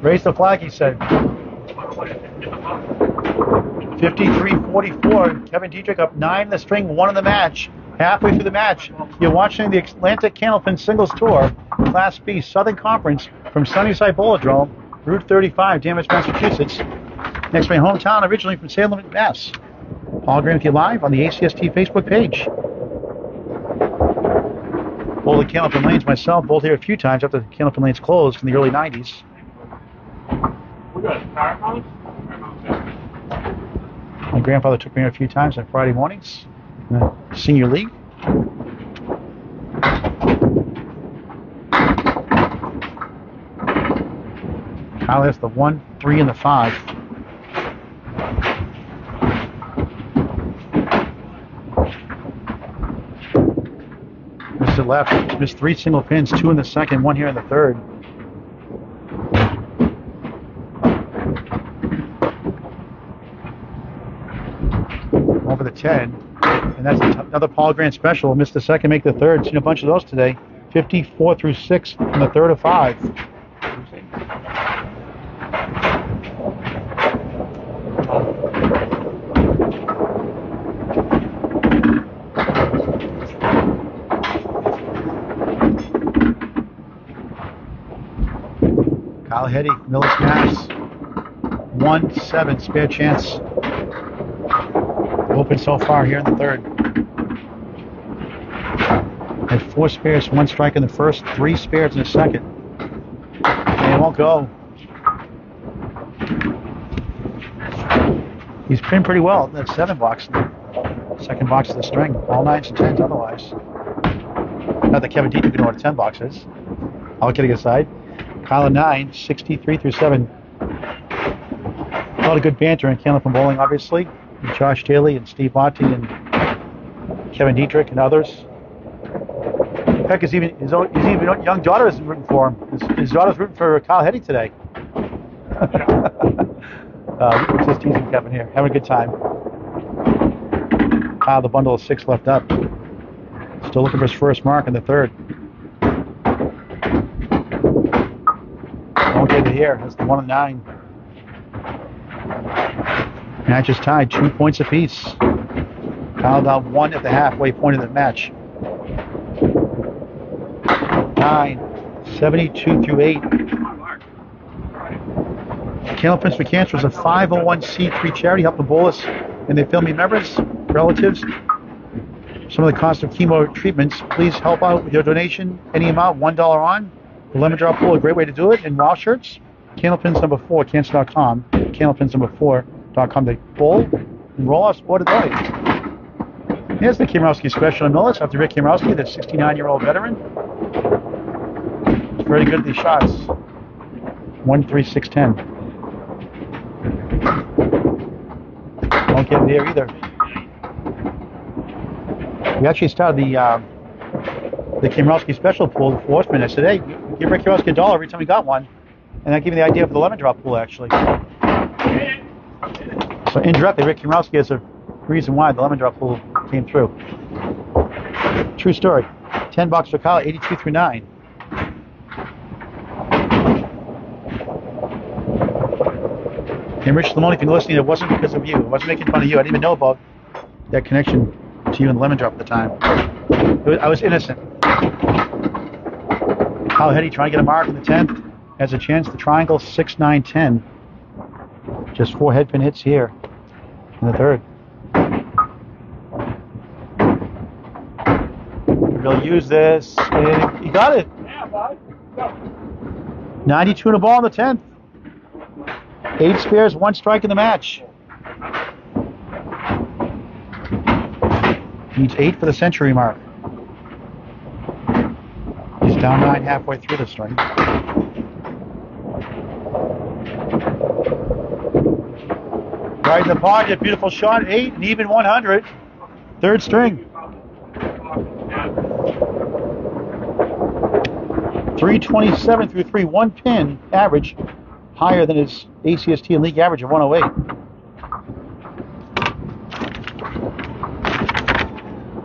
Raise the flag, he said. 53-44. Kevin Dietrich up nine in the string, one in the match. Halfway through the match, you're watching the Atlantic Candlepin Singles Tour, Class B Southern Conference from Sunnyside Bowladrome, Route 35, Danvers, Massachusetts. Next, to my hometown, originally from Salem, Mass. Paul Grant with you live on the ACST Facebook page. Both the Candlepin Lanes myself, both here a few times after the Candlepin Lanes closed in the early 90s. We got? My grandfather took me here a few times on Friday mornings. in the Senior League. Kyle has the one, three, and the five. Left. Missed three single pins, two in the second, one here in the third. over the 10. And that's another Paul Grant special. Missed the second, make the third. Seen a bunch of those today. 54 through 6 from the third of 5. Kyle Heady, Millis Mass. 1 7, spare chance. Open so far here in the third. Had four spares, one strike in the first, three spares in the second. And it won't go. He's pinned pretty well. That seven box. Second box of the string. All nines and tens otherwise. Not that Kevin know what a ten box is. All kidding aside. Kyle at nine, 63 through seven. A lot of good banter in Candlepin Bowling, obviously. Josh Daly and Steve Monty and Kevin Dietrich and others. Heck, his even his, own, his even young daughter is rooting for him. His, his daughter's rooting for Kyle Heady today. uh, we're just teasing Kevin here, having a good time. Kyle, the bundle of six left up. Still looking for his first mark in the third. Won't get it here. That's the one and nine. Match is tied, two points apiece. Kyle down one at the halfway point of the match. Nine, 72 through 8. Candlepins for Cancer is a 501c3 charity helping bowlers and their family members, relatives. Some of the cost of chemo treatments. Please help out with your donation. Any amount, $1 on. The Lemon Drop Pool, a great way to do it. And wow shirts. Candlepins number four, cancer.com. Candlepins number four.com. com to bowl and roll sport today. Here's the Kimrowski special in Millis after Rick Kimrowski, the 69 year old veteran. Very good at these shots. 1 3 6 10. Won't get it here either. We actually started the uh, the Kimrowski special pool, the Forceman. I said, hey, give Rick Kimrowski a dollar every time he got one. And that gave me the idea for the lemon drop pool, actually. So indirectly, Rick Kimrowski is a reason why the lemon drop pool came through. True story. 10 bucks for Kyle, 82 through 9. And Rich Lamoni, if you're listening, it wasn't because of you. It wasn't making fun of you. I didn't even know about that connection to you and lemon drop at the time. Was, I was innocent. Kyle Heady trying to get a mark in the 10th. Has a chance. The triangle 6 9 10. Just four headpin hits here in the third. We'll use this. And he got it. Yeah, bud. 92 in a ball in the 10th. Eight spares, one strike in the match. Needs eight for the century mark. Down nine halfway through the string. Right in the pocket, beautiful shot, eight and even 100. Third string. 327 through three, one pin average, higher than his ACST and league average of 108.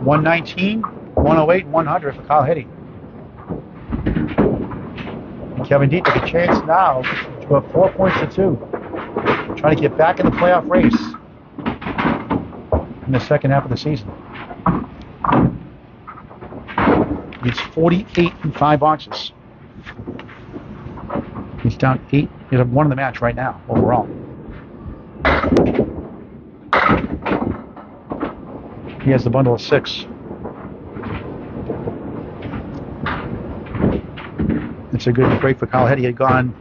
119, 108, 100 for Kyle Heady. Kevin Dietrich, a chance now to But four points to two. Trying to get back in the playoff race in the second half of the season. He's 48 and five boxes. He's down eight. He's one in the match right now overall. He has the bundle of six. It's a good break for Kyle Head. He had gone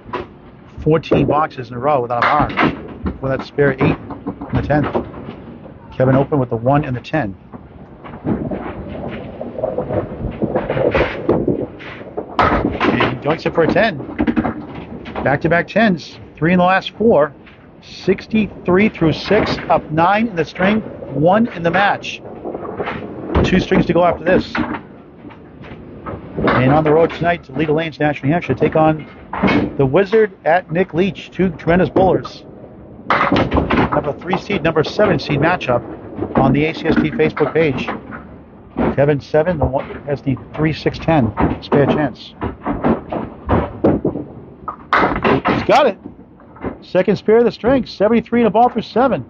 14 boxes in a row without a bar. With that spare eight in the 10th. Kevin open with the one and the 10. And he joins it for a 10. Back to back 10s. Three in the last four. 63 through 6, up 9 in the string, 1 in the match. Two strings to go after this. And on the road tonight to Leda Lanes, Nashua New Hampshire, take on the Wizard at Nick Leach, two tremendous bowlers. Number three seed, number seven seed matchup on the ACST Facebook page. Kevin seven, the one has the three six ten spare chance. He's got it. Second spare of the string, 73 and a ball for seven.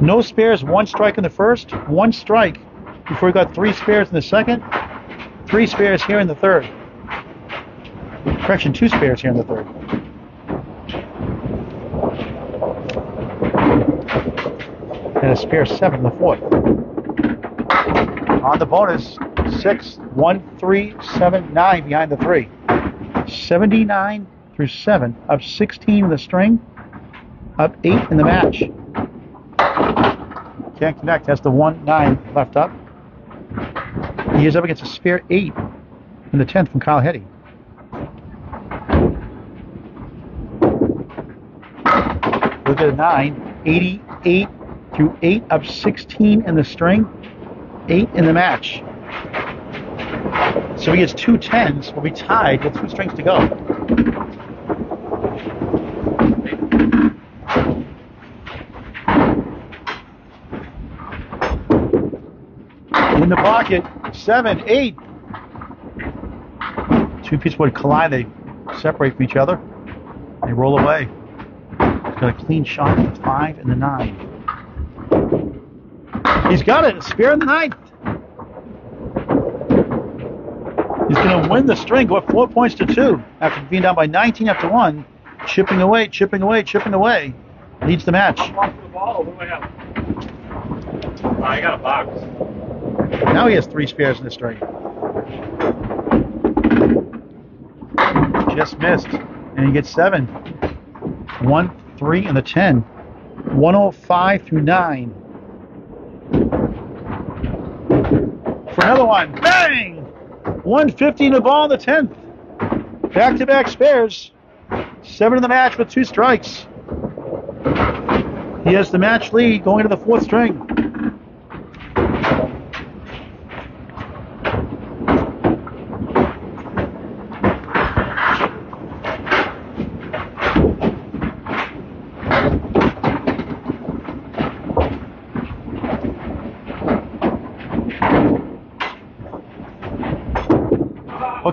No spares, one strike in the first, one strike before he got three spares in the second, three spares here in the third. Correction, two spares here in the third. And a spare seven in the fourth. On the bonus, six, one, three, seven, nine behind the three. 79 through seven, up 16 in the string, up eight in the match. Can't connect, has the one, nine left up. He is up against a spare eight in the 10th from Kyle Heady. Look at a nine, 88 through eight, up 16 in the string, eight in the match. So he gets two tens, will be tied with two strings to go. In the pocket, seven, eight. Two pieces would collide, they separate from each other. They roll away. He's got a clean shot with the five and the nine. He's got it, Spear in the ninth. He's going to win the string, go up four points to two after being down by 19 after one. Chipping away, chipping away, chipping away. Leads the match. I got a box. Now he has three spares in the string. Just missed. And he gets seven. One, three, and the ten. 105 through nine. For another one. Bang! 150 in the ball in the 10th. Back to back spares. Seven in the match with two strikes. He has the match lead going into the fourth string.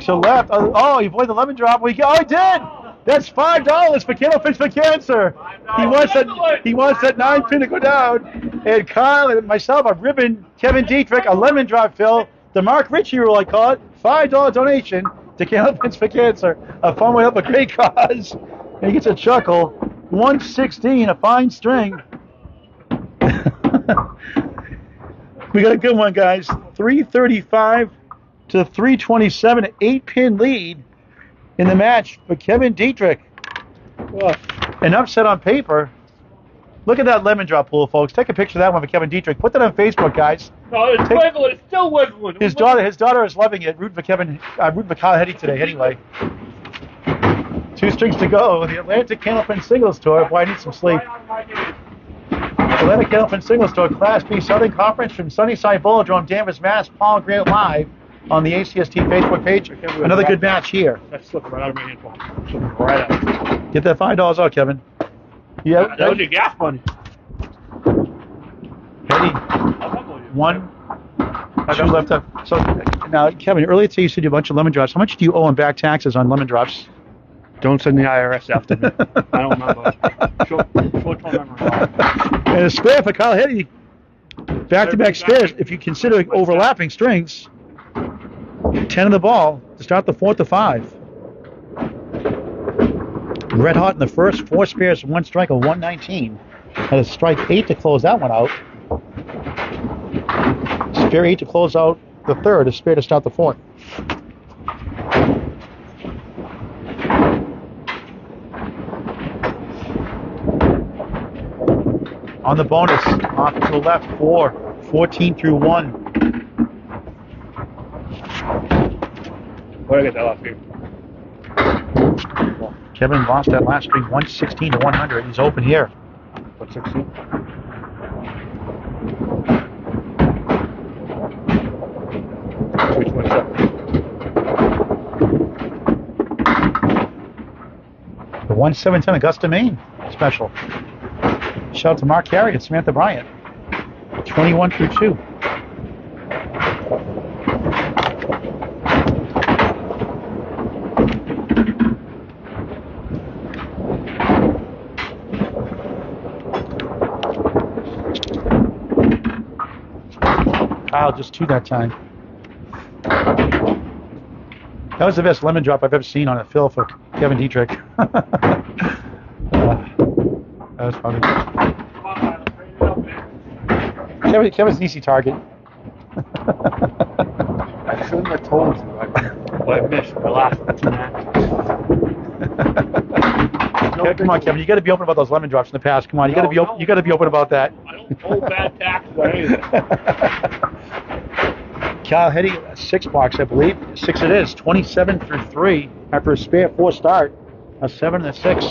To left. Oh, oh, he avoided the lemon drop. We oh, he did. That's five dollars for Candlepins for Cancer. He wants that. He wants that nine pin to go down. And Kyle and myself a ribbon. Kevin Dietrich a lemon drop fill. The Mark Ritchie rule I call it. Five dollar donation to Candlepins for Cancer. A fun way up a great cause. And he gets a chuckle. 116, a fine string. we got a good one, guys. 335 to 327, eight pin lead in the match for Kevin Dietrich. An upset on paper. Look at that lemon drop pool, folks. Take a picture of that one for Kevin Dietrich. Put that on Facebook, guys. No, it's Take- wiggling. It's still wiggling. His daughter, his daughter is loving it. Rooting for Kevin, uh, rooting for Kyle Heady today. Anyway, two strings to go. The Atlantic Candlepin Singles Tour. Boy, I need some sleep. Right on my knee. Atlantic Candlepin Singles Tour, Class B Southern Conference from Sunnyside Bowladrome, Danvers, Mass. Paul Grant live on the ACST Facebook page. Another good match here. That slipped right out of my hand. Paul. Slipped right out. Get that five dollars out, Kevin. Yeah, That was your gas money. Heady, I'll double you. one, two left up. So now, Kevin, earlier today you said you had a bunch of lemon drops. How much do you owe on back taxes on lemon drops? Don't send the IRS after me. I don't remember. Short, short-term memory. And a spare for Kyle Heady. Back-to-back spares. If you consider overlapping strings, ten of the ball to start the fourth to five. Red hot in the first, four spares, one strike of 119. And a strike eight to close that one out. Spare eight to close out the third, a spare to start the fourth. On the bonus, off to the left, four, 14 through one. Where did I get that last game? Kevin lost that last string 116 to 100. He's open here. What, 16? Which one's that? The 117 Augusta, Maine special. Shout out to Mark Carey and Samantha Bryant. 21 through 2. Kyle just two that time. That was the best lemon drop I've ever seen on a fill for Kevin Dietrich. Uh, that was funny. Come on, man. Straighten it up, man. Kevin, Kevin's an easy target. I shouldn't have told you. I, I missed the last two matches. Yeah, come on, Kevin. You got to be open about those lemon drops in the past. Come on, you got to be No, op- no. you got to be open about that. I don't hold bad taxes on anything. Kyle Heady, six box, I believe. Six it is. 27 through three after a spare four start. A seven and a six.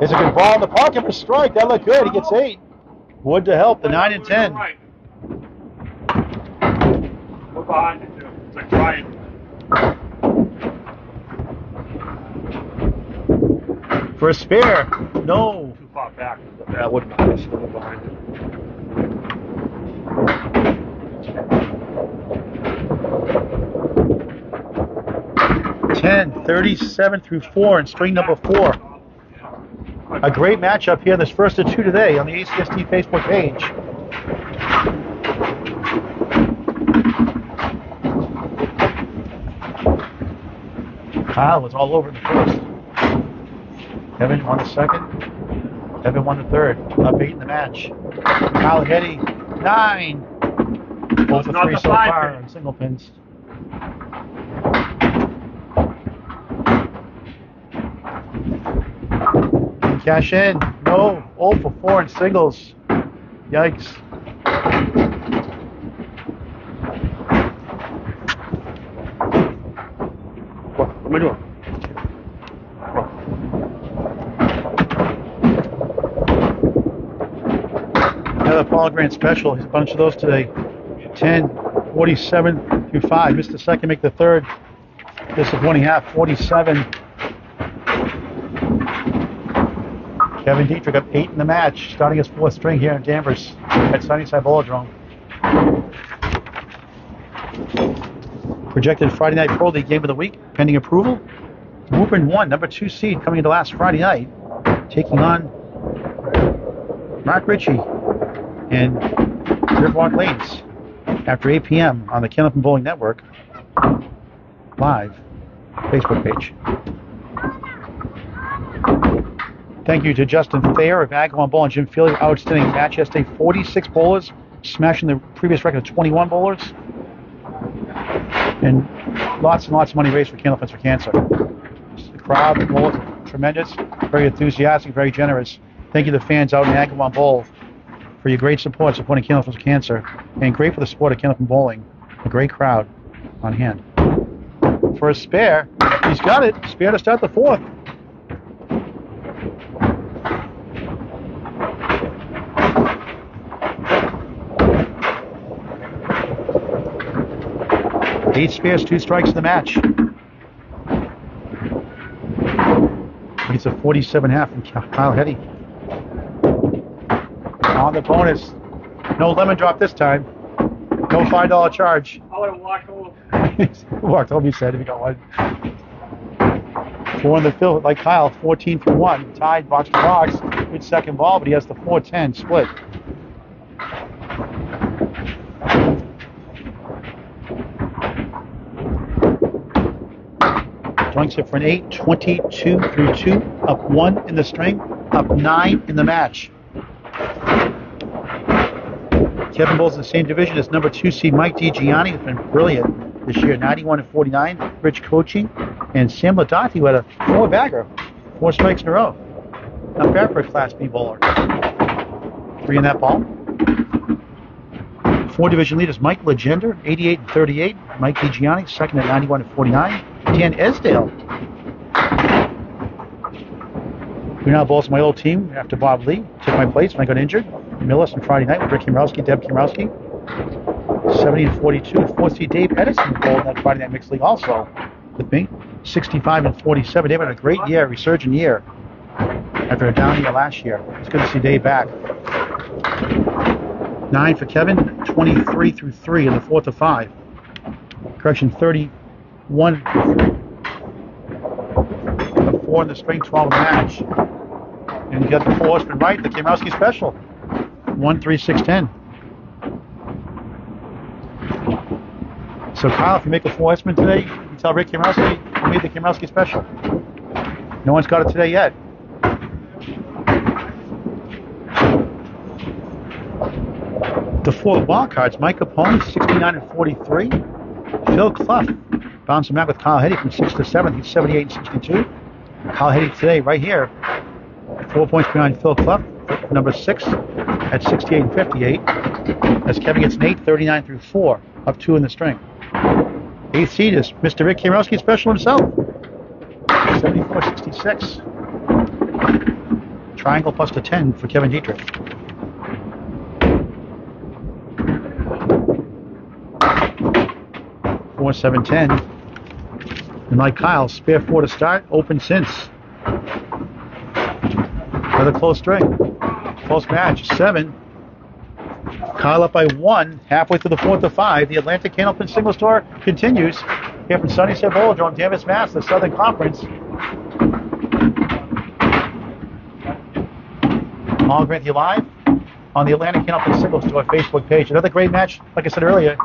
There's a good ball in the pocket for strike. That looked good. He gets eight. Wood to help. The nine and ten. We're behind it, too. It's like trying. For a spare. No. Back. That wouldn't have been still behind it. 10, 37 through 4 and string number 4. A great matchup here, this first of two today on the ACST Facebook page. Kyle was all over the first. Kevin won the second. Kevin won the third. Up eight in the match. Kyle Heady, nine. Both for three so far on single pins. Cash in. No. 0 for 4 in singles. Yikes. What? What am I doing? Paul Grant special. He's a bunch of those today. 10, 47 through 5. Missed the second, make the third. This Disappointing half. 47. Kevin Dietrich up 8 in the match, starting his fourth string here in Danvers at Sunnyside Bowladrome. Projected Friday Night Pro League game of the week, pending approval. Woburn 1, number 2 seed, coming into last Friday night, taking on Mark Ritchie and Riverwalk Lanes after 8 p.m. on the Candlepin Bowling Network live Facebook page. Thank you to Justin Thayer of Agawam Bowl and Jim Feely. Outstanding match yesterday. 46 bowlers, smashing the previous record of 21 bowlers. And lots and lots of money raised for Candlepins for Cancer. The crowd, the bowlers, tremendous, very enthusiastic, very generous. Thank you to the fans out in Agawam Bowl for your great support, supporting Candle Cancer, and great for the support of Candle Bowling. A great crowd on hand. For a spare, he's got it. Spare to start the fourth. Eight spares, two strikes in the match. It's a 47 half from Kyle Heady. On the bonus. No lemon drop this time. No five dollar charge. I would have walked over. Walked home, he said, if you got one. Four in the field, like Kyle, 14 for one. Tied box to box with second ball, but he has the 4-10 split. Joints it for an 8, 22 through 2, up 1 in the string, up 9 in the match. Kevin Bowles in the same division as number 2 seed Mike DiGianni, has been brilliant this year, 91 and 49. Rich coaching, and Sam Ladati who had a four bagger, four strikes in a row. Not bad for a Class B bowler. Three in that ball. Four division leaders Mike Legender, 88 and 38. Mike DiGianni, second at 91 and 49. Dan Esdale. Green Isle Bulls, my old team after Bob Lee took my place when I got injured. Millis on Friday night with Rick Kimrowski, Deb Kimrowski. 70 and 42. Fourth seed Dave Edison bowled that Friday night mixed league also with me. 65 and 47. Dave had a great year, a resurgent year after a down year last year. It's good to see Dave back. Nine for Kevin, 23 through three in the fourth of five. Correction, 31 in the spring, 12 match. And you got the four horseman right, the Kamowski special. 1 3 6 10. So, Kyle, if you make a four horseman today, you tell Rick Kamowski you made the Kamowski special. No one's got it today yet. The four wild cards, Mike Capone, 69 and 43. Phil Clough bouncing back with Kyle Heady from 6 to 7. He's 78 and 62. Kyle Heady today, right here, four points behind Phil Clough, number 6 at 68 and 58. As Kevin gets an 8, 39 through 4, up 2 in the string. Eighth seed is Mr. Rick Kamrowski special himself, 74 66. Triangle plus the 10 for Kevin Dietrich. Four seven ten. And like Kyle, spare four to start, open since. Another close string. Close match. Seven. Kyle up by one, halfway through the fourth of five. The Atlantic Candlepin Singles Tour continues here from Sunnyside Bowladrome, Danvers, Mass, the Southern Conference. All Granthey Live on the Atlantic Candlepin Singles Tour Facebook page. Another great match, like I said earlier.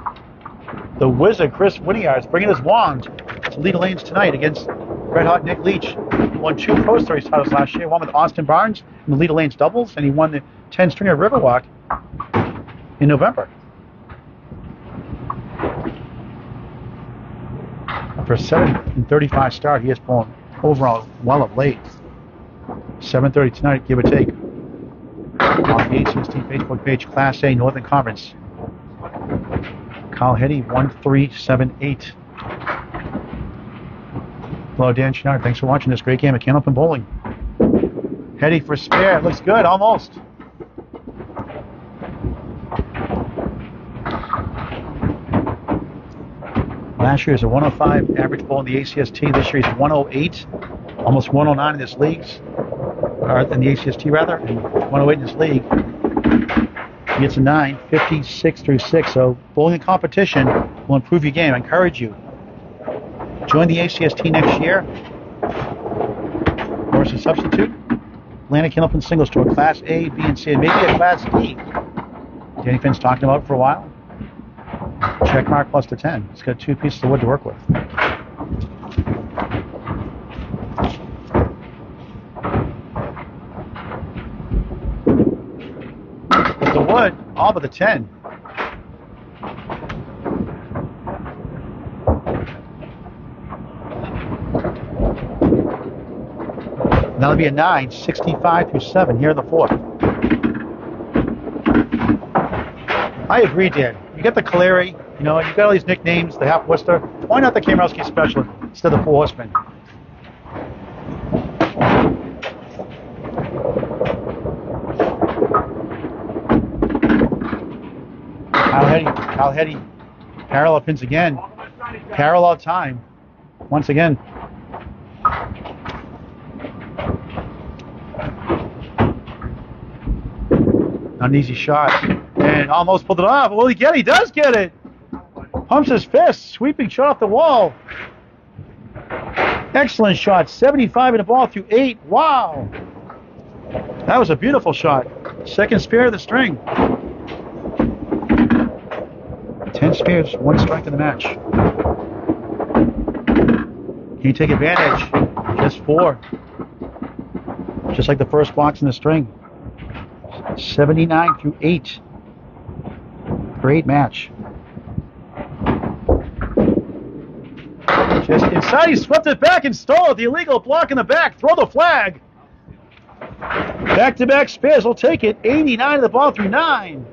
The Wizard, Chris Winiar, is bringing his wand Leda Lanes tonight against Red Hot Nick Leach. He won two Pro Series titles last year, one with Austin Barnes in the Leda Lanes doubles, and he won the 10 stringer Riverwalk in November. For a 7 and 35 start, he has blown overall well of late. 7.30 tonight, give or take. On the 816 Facebook page, Class A Northern Conference. Kyle Heady, 1378. Hello, Dan Chenard. Thanks for watching this great game of Candlepin Bowling. Heady for spare. Looks good, almost. Last year is a 105 average bowl in the ACST. This year he's 108, almost 109 in this league, or in the ACST rather, and 108 in this league. He gets a 9, 56 through 6. So bowling competition will improve your game. I encourage you. Join the ACST next year. Or as a substitute. Atlantic Candlepin Singles Tour, Class A, B, and C, and maybe a Class D. Danny Finn's talking about for a while. Check mark plus the 10. It's got two pieces of wood to work with. With the wood, all but the 10. That'll be a 9, 65 through 7 here in the fourth. I agree, Dan. You get the Caleri, you know, you got all these nicknames, the half Worcester. Why not the Kamrowski special instead of the four horsemen? Kyle Heady, Kyle Heady, parallel pins again. Parallel time, once again. Not an easy shot. And almost pulled it off. Will he get it? He does get it. Pumps his fist. Sweeping shot off the wall. Excellent shot. 75 in the ball through eight. Wow. That was a beautiful shot. Second spare of the string. 10 spares, one strike in the match. Can you take advantage? Just four. Just like the first box in the string. 79 through 8. Great match. Just inside, he swept it back and it. The illegal block in the back. Throw the flag. Back to back spares will take it. 89 of the ball through 9.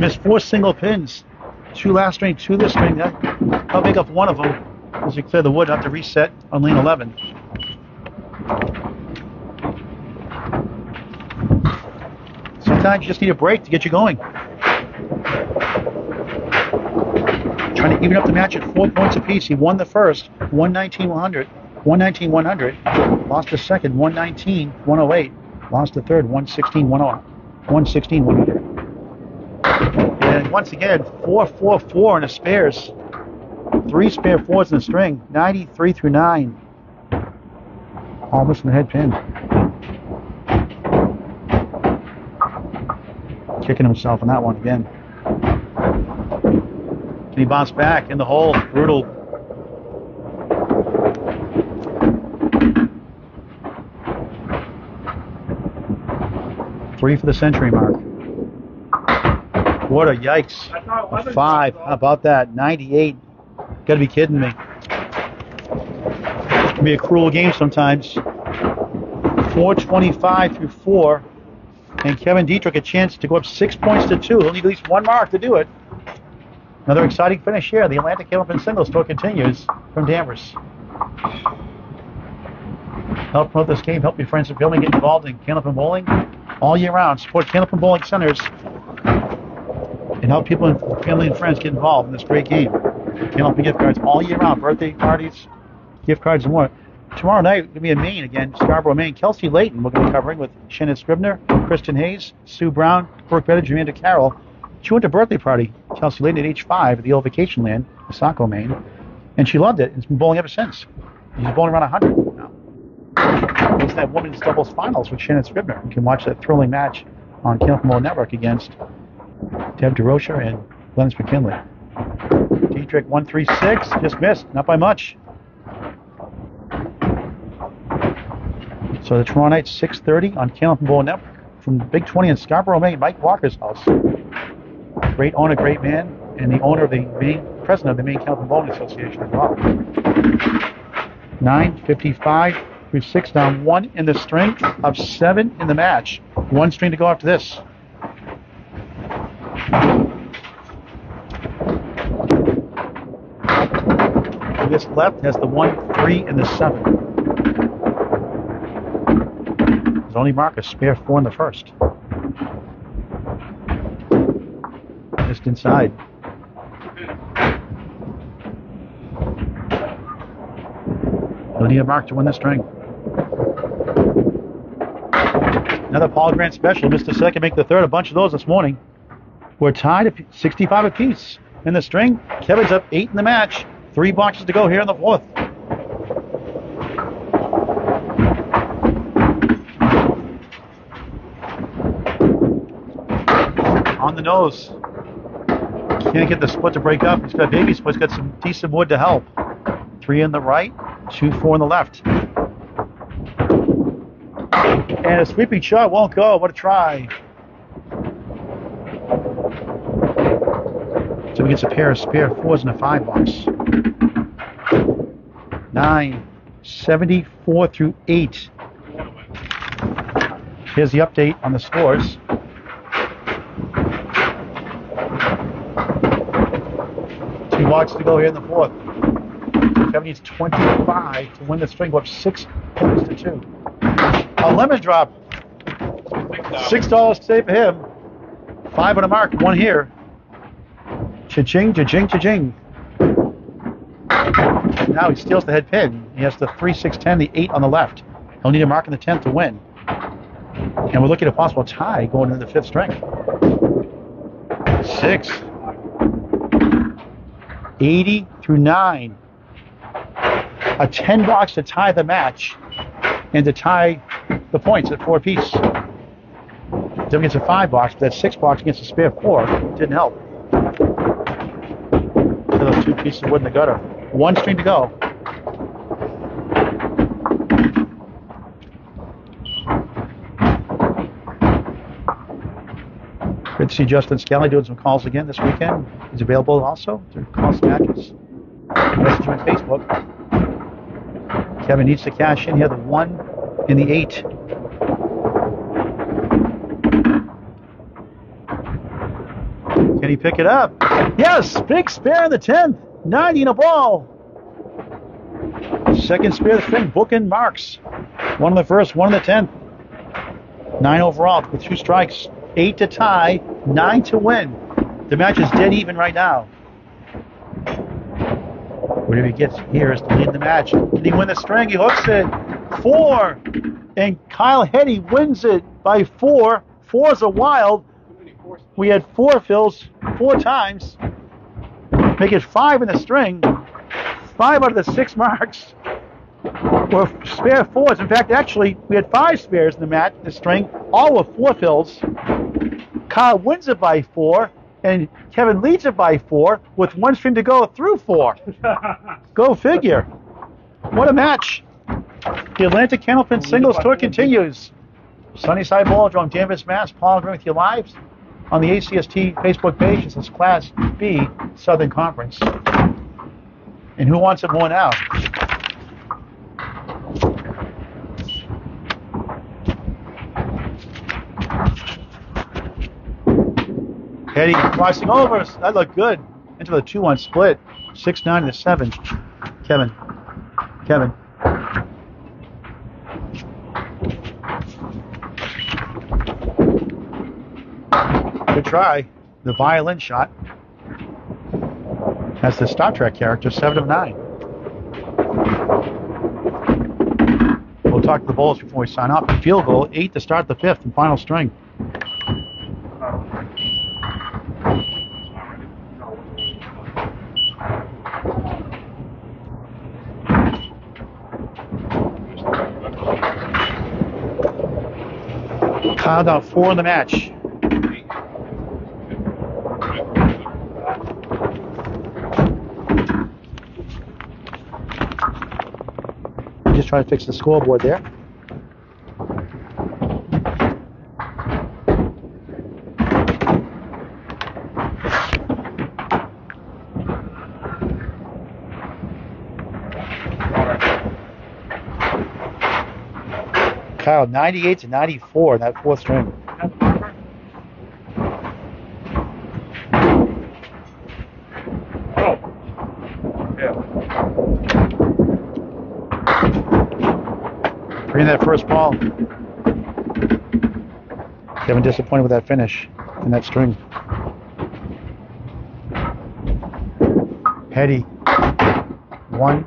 Missed four single pins. Two last string, two this string. I'll make up one of them as you clear the wood. Have to reset on lane 11. Sometimes you just need a break to get you going. Trying to even up the match at four points apiece. He won the first, 119 100. 119 100. Lost the second, 119 108. Lost the third, 116 116 100. And once again, 4 4 4 in the spares. Three spare fours in the string, 93 through 9. Almost in the head pin. Kicking himself on that one again. Can he bounce back in the hole? Brutal. Three for the century mark. What a yikes. A five. How about that? 98. Gotta be kidding me. It can be a cruel game sometimes. 425 through four. And Kevin Dietrich a chance to go up six points to two. He'll need at least one mark to do it. Another exciting finish here. The Atlantic Candlepin Singles Tour continues from Danvers. Help promote this game. Help your friends and family get involved in Candlepin Bowling all year round. Support Candlepin Bowling Centers and help people and family and friends get involved in this great game. Candlepin gift cards all year round. Birthday parties, gift cards, and more. Tomorrow night, going to be in Maine again, Scarborough, Maine. Kelsey Layton, we're going to be covering with Shannon Scribner, Kristen Hayes, Sue Brown, Brooke Bennett, Amanda Carroll. She went to a birthday party, Kelsey Layton, at age five at the old vacation land, Saco, Maine, and she loved it. It's been bowling ever since. She's bowling around 100 now. It's that women's doubles finals with Shannon Scribner. You can watch that thrilling match on Candlepin Network against Deb DeRocher and Glennis McKinley. Dietrich 136, just missed, not by much. So the tomorrow night, 6.30 on Candlepin Bowl Network from Big 20 in Scarborough, Maine, Mike Walker's house. Great owner, great man, and the owner of the main president of the Maine Candlepin Bowling Association as well. 9.55 through 6 down, 1 in the string of 7 in the match. One string to go after this. This left has the 1, 3, and the 7. There's only Marcus, spare 4 in the first. Just inside. You'll need a mark to win the string. Another Paul Grant special. Missed the second, make the third. A bunch of those this morning. We're tied at 65 apiece in the string. Kevin's up eight in the match. Three boxes to go here in the fourth. On the nose. Can't get the split to break up. He's got baby split. He's got some decent wood to help. Three in the right, two, four in the left. And a sweeping shot won't go. What a try. So he gets a pair of spare fours and a five box. Nine, 74 through 8. Here's the update on the scores. Two boxes to go here in the fourth. Kevin needs 25 to win the string. Up six points to two. A lemon drop. Six dollars to save for him. Five on a mark, one here. Cha-ching, cha-ching, cha-ching. Now he steals the head pin. He has the 3, 6, 10, the 8 on the left. He'll need a mark in the 10th to win. And we're looking at a possible tie going into the fifth string. Six. 80 through 9. A 10 box to tie the match and to tie the points at four piece. Then against a five box, but that six box against a spare four didn't help. Those two pieces wood in the gutter. One string to go. Good to see Justin Skelly doing some calls again this weekend. He's available also to call some matches. Message him on Facebook. Kevin needs to cash in here the one and the eight. Can he pick it up? Yes, big spare in the 10th. 90 in a ball. Second spare of the string, booking marks. One in the first, one in the 10th. Nine overall with two strikes. Eight to tie, nine to win. The match is dead even right now. Whatever he gets here is to lead the match. Can he win the string? He hooks it. Four. And Kyle Heady wins it by four. Four's a wild. We had four fills four times. Make it five in the string. Five out of the six marks were spare fours. In fact, actually, we had five spares in the match, the string. All were four fills. Kyle wins it by four, and Kevin leads it by four with one string to go through four. Go figure. What a match. The Atlantic Candlepin Singles Tour continues. Sunnyside Bowladrome, Danvers, Mass. Paul Grant with you live on the ACST Facebook page. It says Class B Southern Conference. And who wants it more now? Eddie crossing over. That looked good. Into the 2 1 split. 6 9 to 7. Kevin. Kevin. Good try. The violin shot. That's the Star Trek character, 7 of 9. We'll talk to the Bulls before we sign off. Field goal, 8 to start the fifth and final string. Kyle down four in the match. Just trying to fix the scoreboard there. Kyle, 98 to 94 in that fourth string. Oh. Yeah. Bring ball. Kevin disappointed with that finish in that string. Petty. One,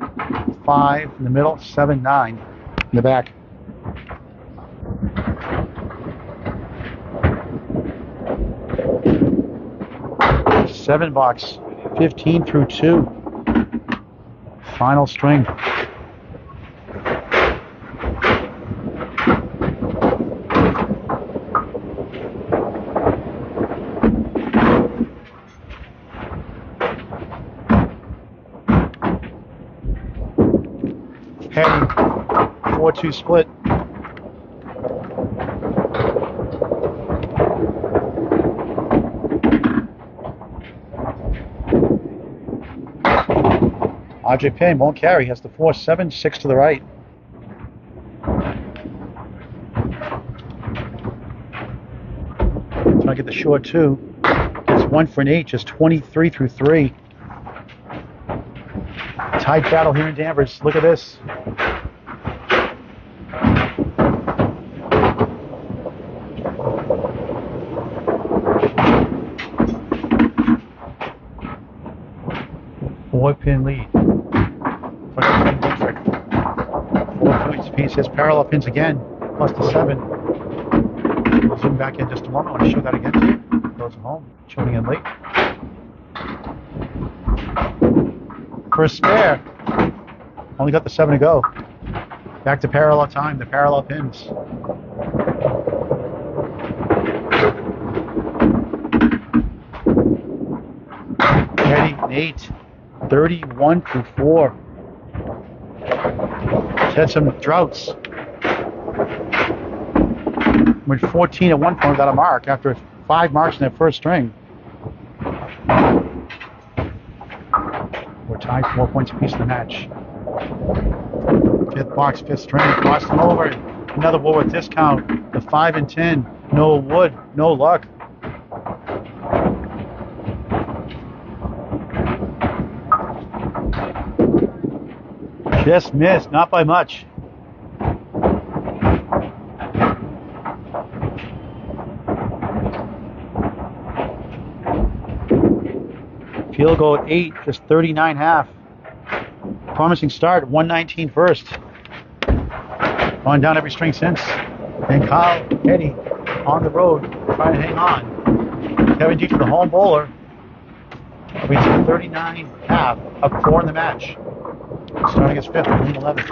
five in the middle, seven, nine in the back. Seven box, 15 through two. Final string. Petty, 4-2 split. RJ Payne won't carry. Has the 4-7, 6 to the right. Trying to get the short two. Gets one for an eight, just 23 through three. Tight battle here in Danvers. Look at this. Four pin lead. Dietrich. Four points apiece. Has parallel pins again, plus the seven. We'll zoom back in just a moment. I want to show that again to you. Those at home tuning in late. First spare. Only got the seven to go. Back to parallel time, the parallel pins. Eddie, Nate, 31 through 4. Had some droughts. Went 14 at one point without a mark after five marks in that first string. We're tied four points apiece in the match. Fifth box, fifth string, them over. Another Woolworth discount. The five and ten. No wood, no luck. Just missed, not by much. Field goal at eight, just 39 half. Promising start, 119 first. Going down every string since. And Kyle Heady on the road trying to hang on. Kevin Dietrich, the home bowler, reached 39 half, up four in the match. Starting his fifth, winning 11.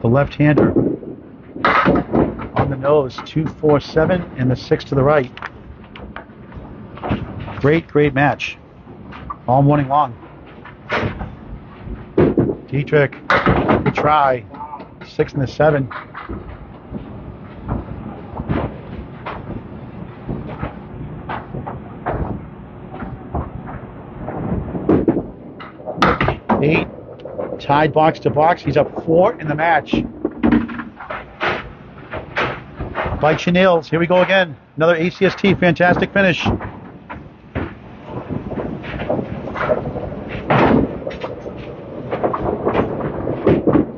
The left-hander on the nose, two, four, seven, and the six to the right. Great, great match. All morning long. Dietrich, good try. Six and the seven. Eight, tied box to box. He's up four in the match. Your nails. Here we go again. Another ACST. Fantastic finish.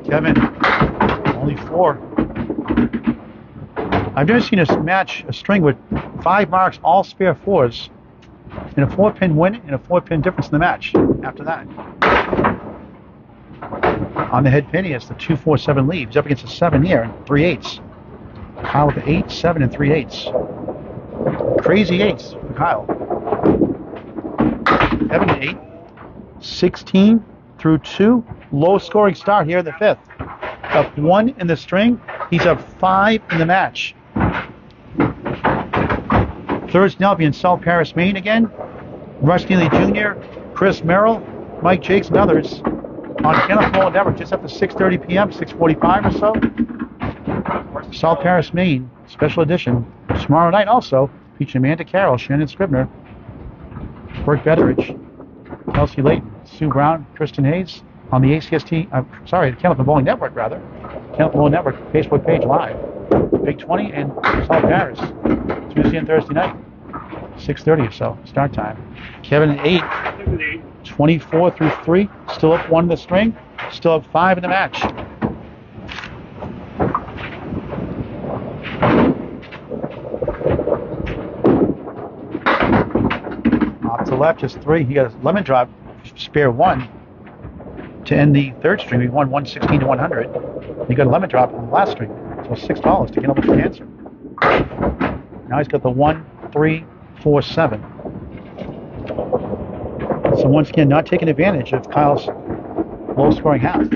Kevin, only four. I've never seen a match, a string with five marks, all spare fours, and a four pin win and a four pin difference in the match after that. On the head pin, he has the two, four, seven leaves up against a seven here and three eights. Kyle with the eight, seven, and three eights. Crazy eights for Kyle. Kevin at eight. 16 through two. Low scoring start here in the fifth. Up one in the string. He's up five in the match. Third now in South Paris, Maine again. Rush Neely Jr., Chris Merrill, Mike Jakes, and others on Bowl Network just after 6.30 p.m., 6.45 or so. South Paris, Maine, special edition. Tomorrow night also featuring Amanda Carroll, Shannon Scribner, Burt Betteridge, Kelsey Layton, Sue Brown, Kristen Hayes on the ACST, uh, sorry, the Kenneth Bowling Network rather. Kenneth Bowling Network Facebook page live. Big 20 and South Paris, Tuesday and Thursday night, 6.30 or so, start time. Kevin at 8, 24 through 3, still up one in the string, still up 5 in the match. Off to the left, just 3. He got a lemon drop, spare 1 to end the third string. He won 116 to 100. He got a lemon drop in the last string, so six dollars to get over the answer. Now he's got the one, three, four, seven. So once again, not taking advantage of Kyle's low-scoring half.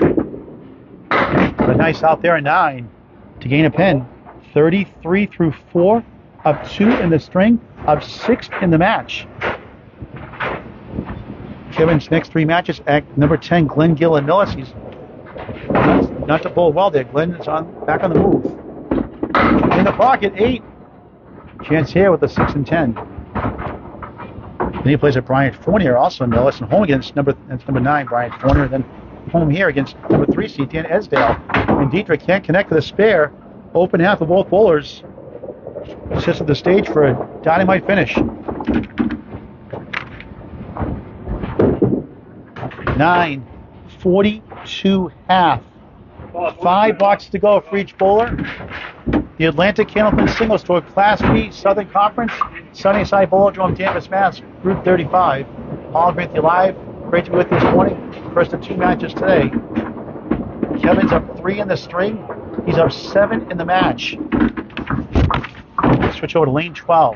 But nice out there a nine to gain a pin. 33 through four, up two in the string, up six in the match. Kevin's next three matches at number 10, Glenn Gill and Millis. Not, to bowl well there. Glenn is on back on the move. In the pocket, eight. Chance here with the six and ten. Then he plays at Bryant Fournier, also in Millis, and home against number that's number nine, Bryant Fournier. Then home here against number three seed Dan Esdale. And Dietrich can't connect with a spare. Open half of both bowlers. Sits at the stage for a dynamite finish. Nine, 42 half. Five boxes to go for each bowler. the Atlantic Candlepin Singles Tour Class B Southern Conference, Sunnyside Bowladrome, Danvers, Mass. Group 35. Paul Granthey Live. Great to be with you this morning. First of two matches today. Kevin's up three in the string. He's up seven in the match. Switch over to lane 12.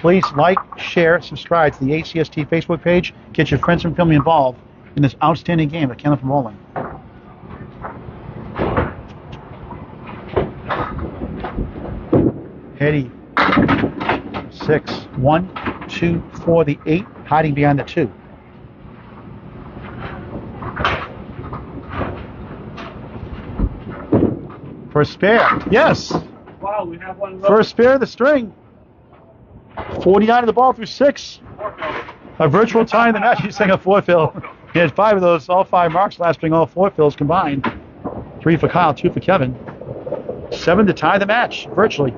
Please like, share, subscribe to the ACST Facebook page. Get your friends and family involved in this outstanding game of Candlepin Bowling. Eddie, six, one, two, four, the eight, hiding behind the two. First spare, yes. Wow, we have one. First spare of the string. 49 of the ball through six. A virtual tie in the match. He's saying a four fill. He had five of those, all five marks last string, all four fills combined. Three for Kyle, two for Kevin. Seven to tie the match, virtually.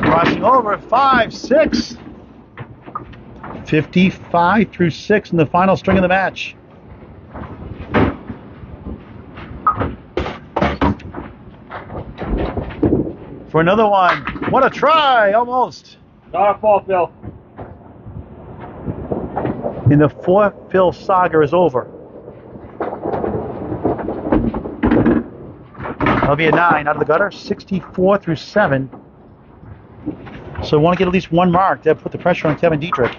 Crossing over, five, six. 55 through six in the final string of the match. For another one. What a try, almost. Not a fault, Bill. And the four fill saga is over. That'll be a nine out of the gutter, 64 through seven. So we want to get at least one mark to put the pressure on Kevin Dietrich.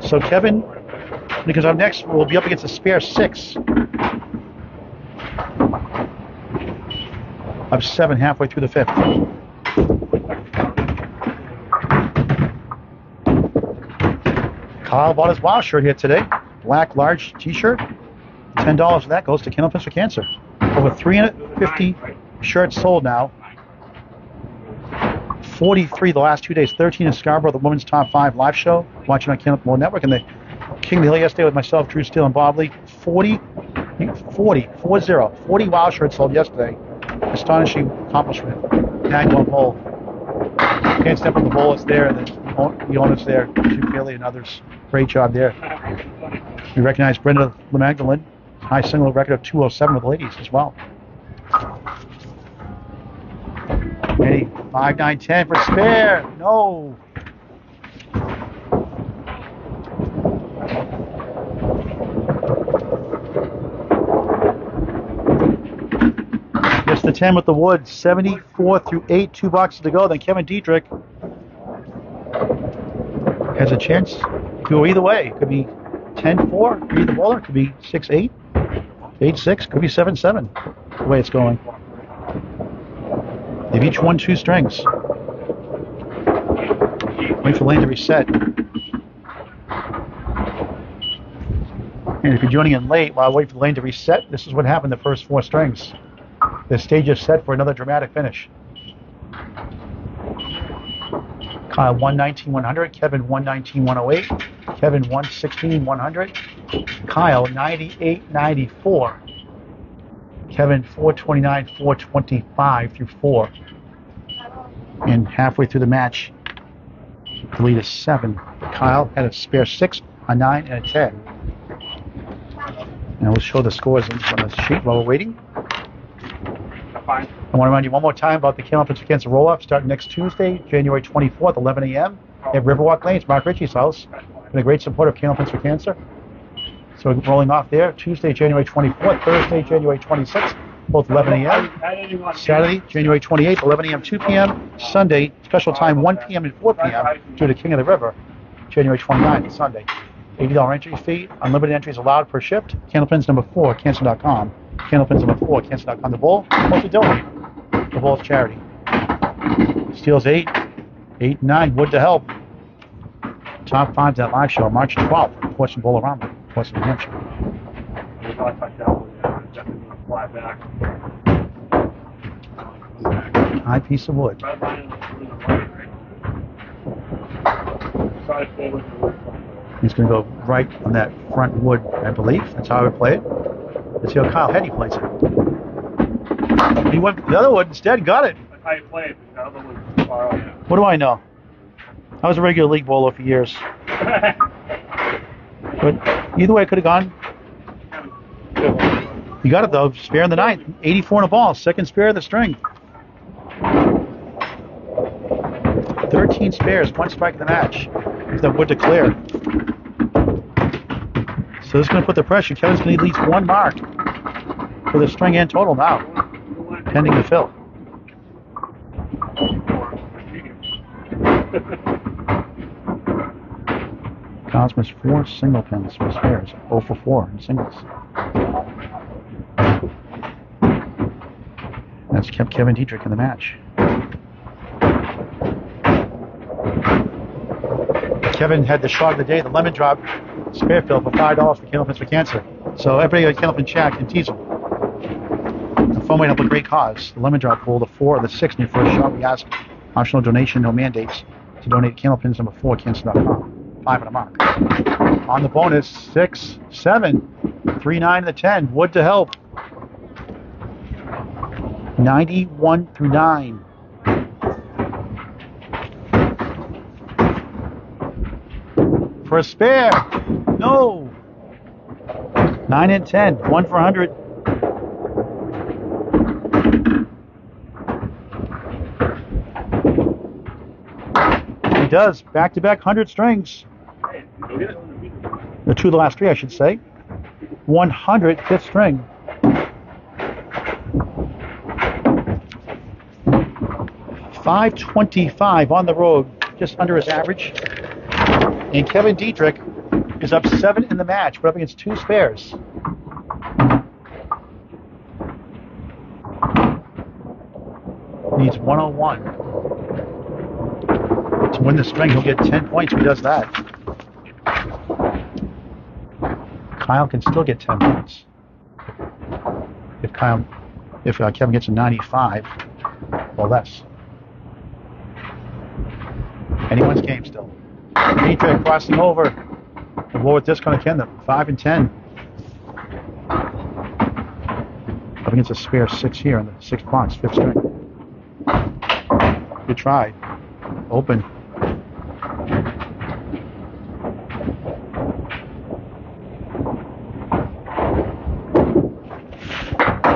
So Kevin, because our next we'll be up against a spare six. Up seven halfway through the fifth. Kyle bought his wild shirt here today. Black large t-shirt. Ten dollars for that goes to Candlepins for Cancer. Over 350 shirts sold now. 43 the last two days. 13 in Scarborough, the women's top five live show. Watching on Candlepin World Network. And the King of the Hill yesterday with myself, Drew Steele, and Bob Lee. 40, 40, 40, 40 wild shirts sold yesterday. Astonishing accomplishment. Tag one bowl. Can't step on the bowl. It's there, and the, own- the owner's there. Jim Bailey and others. Great job there. We recognize Brenda LeMagdalene. High single record of 207 with the ladies as well. Hey, 5 9 10 for spare. No. Just the 10 with the wood. 74 through 8, two boxes to go. Then Kevin Dietrich has a chance to go either way. Could be 10 4 for either bowler. Could be 6 8, 8 6, could be 7 7 the way it's going. They've each won two strings. Wait for lane to reset. And if you're joining in late while I wait for the lane to reset, this is what happened the first four strings. The stage is set for another dramatic finish. Kyle 119 100, Kevin 119 108, Kevin 116 100, Kyle 98 94, Kevin 429 425 through 4. And halfway through the match, the lead is 7. Kyle had a spare 6, a 9, and a 10. And we'll show the scores on the sheet while we're waiting. Fine. I want to remind you one more time about the Candlepins Against the Roll Up starting next Tuesday, January 24th, 11 a.m. at oh. Riverwalk Lanes, Mark Ritchie's house. Been a great supporter of Candlepins for Cancer. So we're rolling off there Tuesday, January 24th, Thursday, January 26th, both 11 a.m. I didn't want to- Saturday, January 28th, 11 a.m., 2 p.m. Sunday, special time 1 p.m. and 4 p.m. due to the King of the River, January 29th, Sunday. $80 entry fee, unlimited entries allowed per shift. Candlepins number 4, cancer.com. 4, cancer.com. The ball what to donate. The bowl's charity. Steals 8, 8, 9, wood to help. Top 5 that live show, March 12th, Portsmouth Bowl around Portsmouth, New Hampshire. High piece of wood. He's going to go right on that front wood, I believe. That's how I would play it. Let's see how Kyle Heady plays it. He went the other one instead, got it. That's how you play it, because the other one's far out. What do I know? I was a regular league bowler for years. But either way, it could have gone. You got it though. Spare in the ninth. 84 in a ball. Second spare of the string. 13 spares. One strike in the match. If that would declare. So this is going to put the pressure. Kevin's going to need at least one mark for the string and total now, pending the fill. Cosmos four single pins for spares. 0 for 4 in singles. That's kept Kevin Dietrich in the match. Kevin had the shot of the day, the lemon drop spare fill for five dollars for Candlepins for Cancer. So everybody at Candlepin chat can tease him. The phone might help a great cause. The lemon drop pool, the four or the six in your first shot. We ask optional donation, no mandates. To donate Candlepins number four, cancer.com. Five and a mark. On the bonus, six, seven, three, nine, and the ten. Wood to help. 91 through 9. For a spare. No. 9 and 10. 1 for 100. He does. Back to back 100 strings. The two of the last three, I should say. 100 fifth string. Five twenty-five on the road, just under his average. And Kevin Dietrich is up seven in the match, but up against two spares. Needs 101. To win the string, he'll get 10 points if he does that. Kyle can still get 10 points. If Kyle, if uh, Kevin gets a 95 or less. Anyone's game still. Dietrich crossing over. The lower discount again, the 5 and 10. Up against a spare 6 here in the sixth box, 5th string. Good try. Open.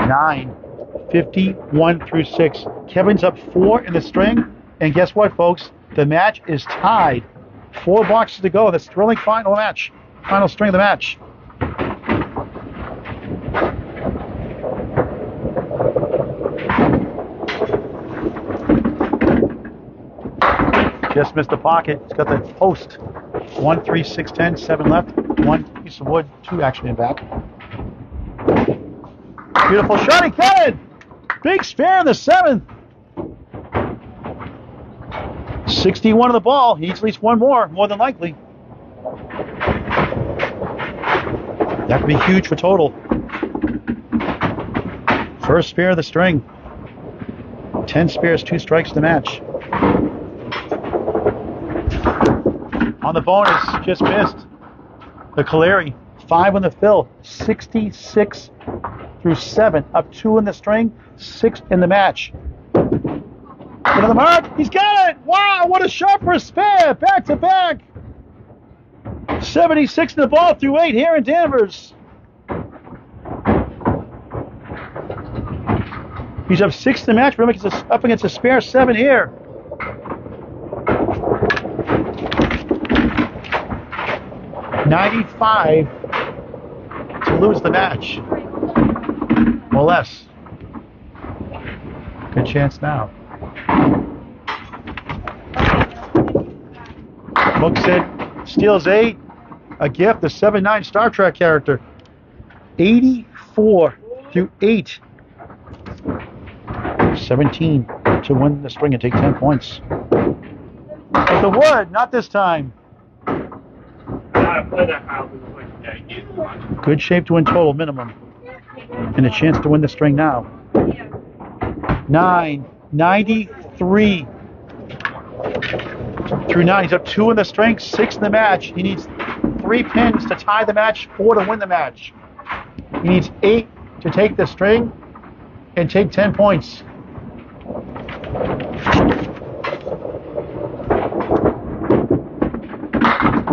Nine. 51 through 6. Kevin's up 4 in the string. And guess what, folks? The match is tied. Four boxes to go. This thrilling final match. Final string of the match. Just missed the pocket. It's got the post. One, three, six, ten, seven left. One piece of wood, two actually in back. Beautiful shot, Kevin! Big spare in the seventh. 61 of the ball. He needs at least one more, more than likely. That could be huge for total. First spare of the string. 10 spares, two strikes to match. On the bonus, just missed. The Caleri, five on the fill, 66 through seven, up two in the string, six in the match. Another mark. He's got it. Wow, what a sharp spare. Back to back. 76 in the ball through eight here in Danvers. He's up six in the match, but up against a spare seven here. Ninety-five to lose the match, or less. Good chance now. Book said steals eight, a gift, the 7 9 Star Trek character. 84 through 8. 17 to win the string and take 10 points. But the wood, not this time. Good shape to win total minimum. And a chance to win the string now. 9, 93 through nine. He's up two in the strength, six in the match. He needs three pins to tie the match, four to win the match. He needs eight to take the string and take 10 points.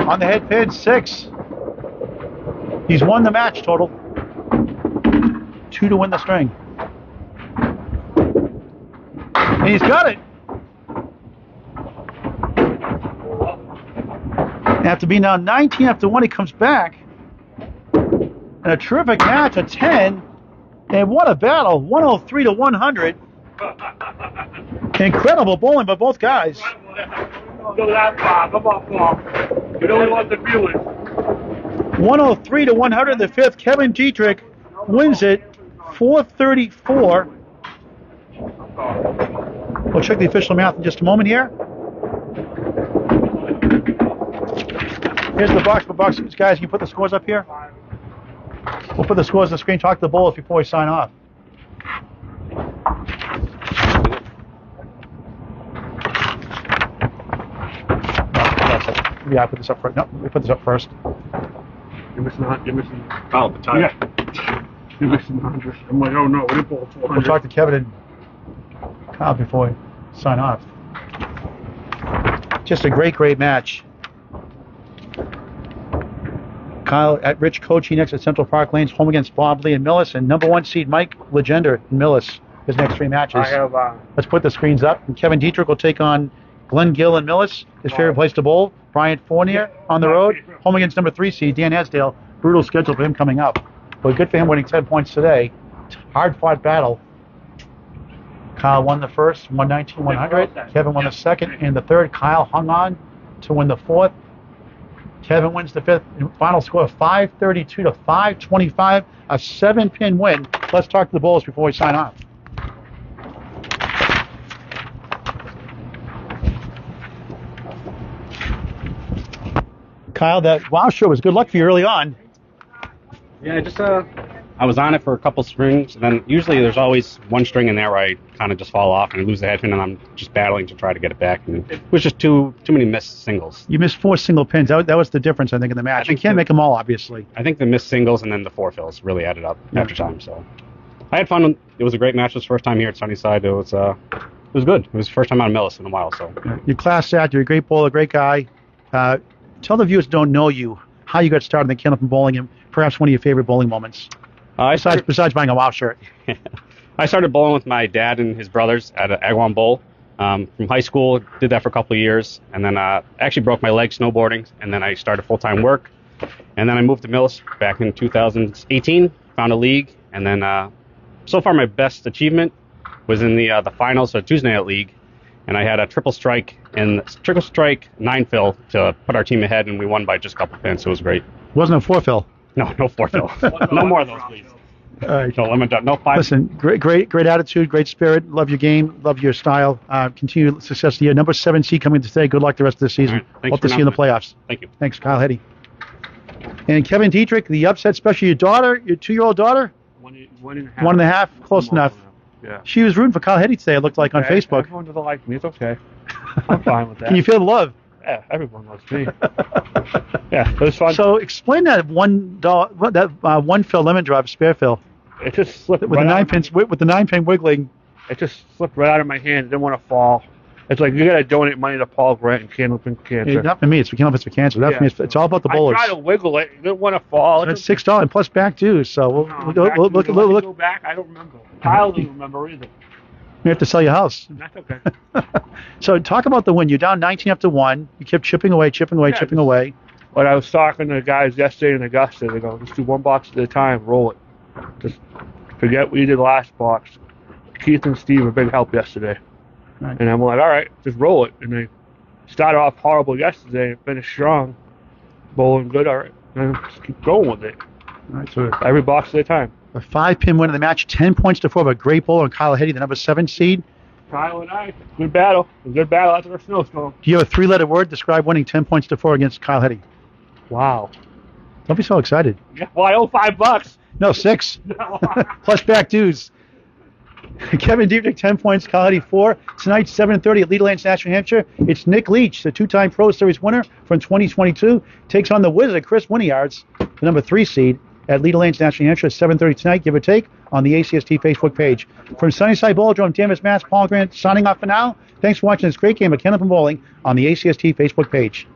On the head pin, six. He's won the match total. Two to win the string. And he's got it. After being down 19 after 1, he comes back. And a terrific match, a 10. And what a battle. 103 to 100. Incredible bowling by both guys. At that, Bob. Come on. You don't want the viewers. 103 to 100 the fifth. Kevin Dietrich wins it 434. We'll check the official math in just a moment here. Here's the box for box. Guys, can you put the scores up here? We'll put the scores on the screen. Talk to the bowlers before we sign off. Yeah, I put this up first. No, we put this up first. You're missing. You're missing. Oh, the time. Yeah. You're missing a hundred. I'm like, oh no, we didn't four We'll talk to Kevin and Kyle before we sign off. Just a great, great match. Kyle at Rich coaching next at Central Park Lanes, home against Bob Lee and Millis, and number one seed Mike Legender and Millis. His next three matches. I have. Uh, Let's put the screens up. And Kevin Dietrich will take on Glenn Gill and Millis, his favorite place to bowl. Bryant Fournier on the road, home against number three seed Dan Esdale. Brutal schedule for him coming up. But good for him winning 10 points today. Hard fought battle. Kyle won the first, 119 100. Kevin won the second and the third. Kyle hung on to win the fourth. Kevin wins the fifth. Final score 532 to 525. A seven pin win. Let's talk to the Bulls before we sign off. Kyle, that wow show was good luck for you early on. Yeah, just uh, I was on it for a couple strings, and then usually there's always one string in there where I kind of just fall off and I lose the headpin, and I'm just battling to try to get it back. And it was just too too many missed singles. You missed four single pins. That, that was the difference, I think, in the match. You can't the- make them all, obviously. I think the missed singles and then the four fills really added up Yeah. after time. So I had fun. It was a great match. It was first time here at Sunnyside. It was uh, it was good. It was the first time out of Millis in a while. So You're class act. You're a great bowler, a great guy. Uh, tell the viewers who don't know you how you got started in the Candlepin bowling and perhaps one of your favorite bowling moments. Uh, I Besides, started, besides buying a wow shirt. I started bowling with my dad and his brothers at an Agawam Bowl. Um, from high school, did that for a couple of years, and then uh, actually broke my leg snowboarding, and then I started full time work, and then I moved to Millis back in 2018, found a league, and then uh, so far my best achievement was in the uh, the finals of Tuesday Night League, and I had a triple strike and triple strike nine fill to put our team ahead, and we won by just a couple pins. So it was great. Wasn't a four fill. No, no four fill, no more of those, please. All right. No limit, no five. Listen, great, great, great attitude, great spirit. Love your game, love your style. Uh, continued success of the year. Number seven seed coming today. Good luck the rest of the season. All right. Thanks Hope to see you in the playoffs. Thank you. Thanks, Kyle Heady. And Kevin Dietrich, the upset special. Your daughter, your two-year-old daughter, one, one and a half. one and a half, close One enough. Yeah. She was rooting for Kyle Heady today. It looked like on Okay, Facebook. Everyone doesn't like me. It's okay. I'm fine with that. Can you feel the love? Yeah, everyone loves me. yeah, it was fun. So explain that one dollar, that uh, one fill lemon drop spare fill it just slipped with right the nine my- pins with, the nine pin wiggling. It just slipped right out of my hand. Didn't want to fall. It's like you gotta donate money to Paul Grant and Candlepin Cancer. Not for me. It's for Candlepin for Cancer. Not for me. It's, it's all about the bowlers. I tried to wiggle it. Didn't want to fall. That's six dollars plus back dues. So we'll, No, we'll, back we'll, look, look, look, go back. I don't remember. Kyle doesn't remember either. We have to sell your house. That's okay. so talk about the win. You're down 19 up to one. You kept chipping away, chipping away, Yeah, chipping away. But I was talking to the guys yesterday in Augusta. They go, just do one box at a time. Roll it. Just forget what you did last box. Keith and Steve were big help yesterday. Right. And I'm like, all right, just roll it. And they started off horrible yesterday and finished strong. Bowling good, all right. And just keep going with it. All right, so Every box at a time. A five pin win in the match, 10 points to four. But great bowler and Kyle Heady, the number seven seed. Kyle and I, good battle. A good battle after a snowstorm. Do you have a three letter word? Describe winning 10 points to four against Kyle Heady. Wow. Don't be so excited. Yeah, well, I owe five bucks. No, six. plus back dues. Kevin Dietrich, 10 points. Kyle Heady, 4. Tonight, 7.30 at Leda Lanes, National Hampshire. It's Nick Leach, the two-time Pro Series winner from 2022, takes on the Wizard, Chris Winnyards, the number 3 seed at Leda Lanes, National Hampshire. 7.30 tonight, give or take, on the ACST Facebook page. From Sunnyside Bowladrome, Danvers, Mass, Paul Grant, signing off for now. Thanks for watching this great game of Candlepin Bowling on the ACST Facebook page.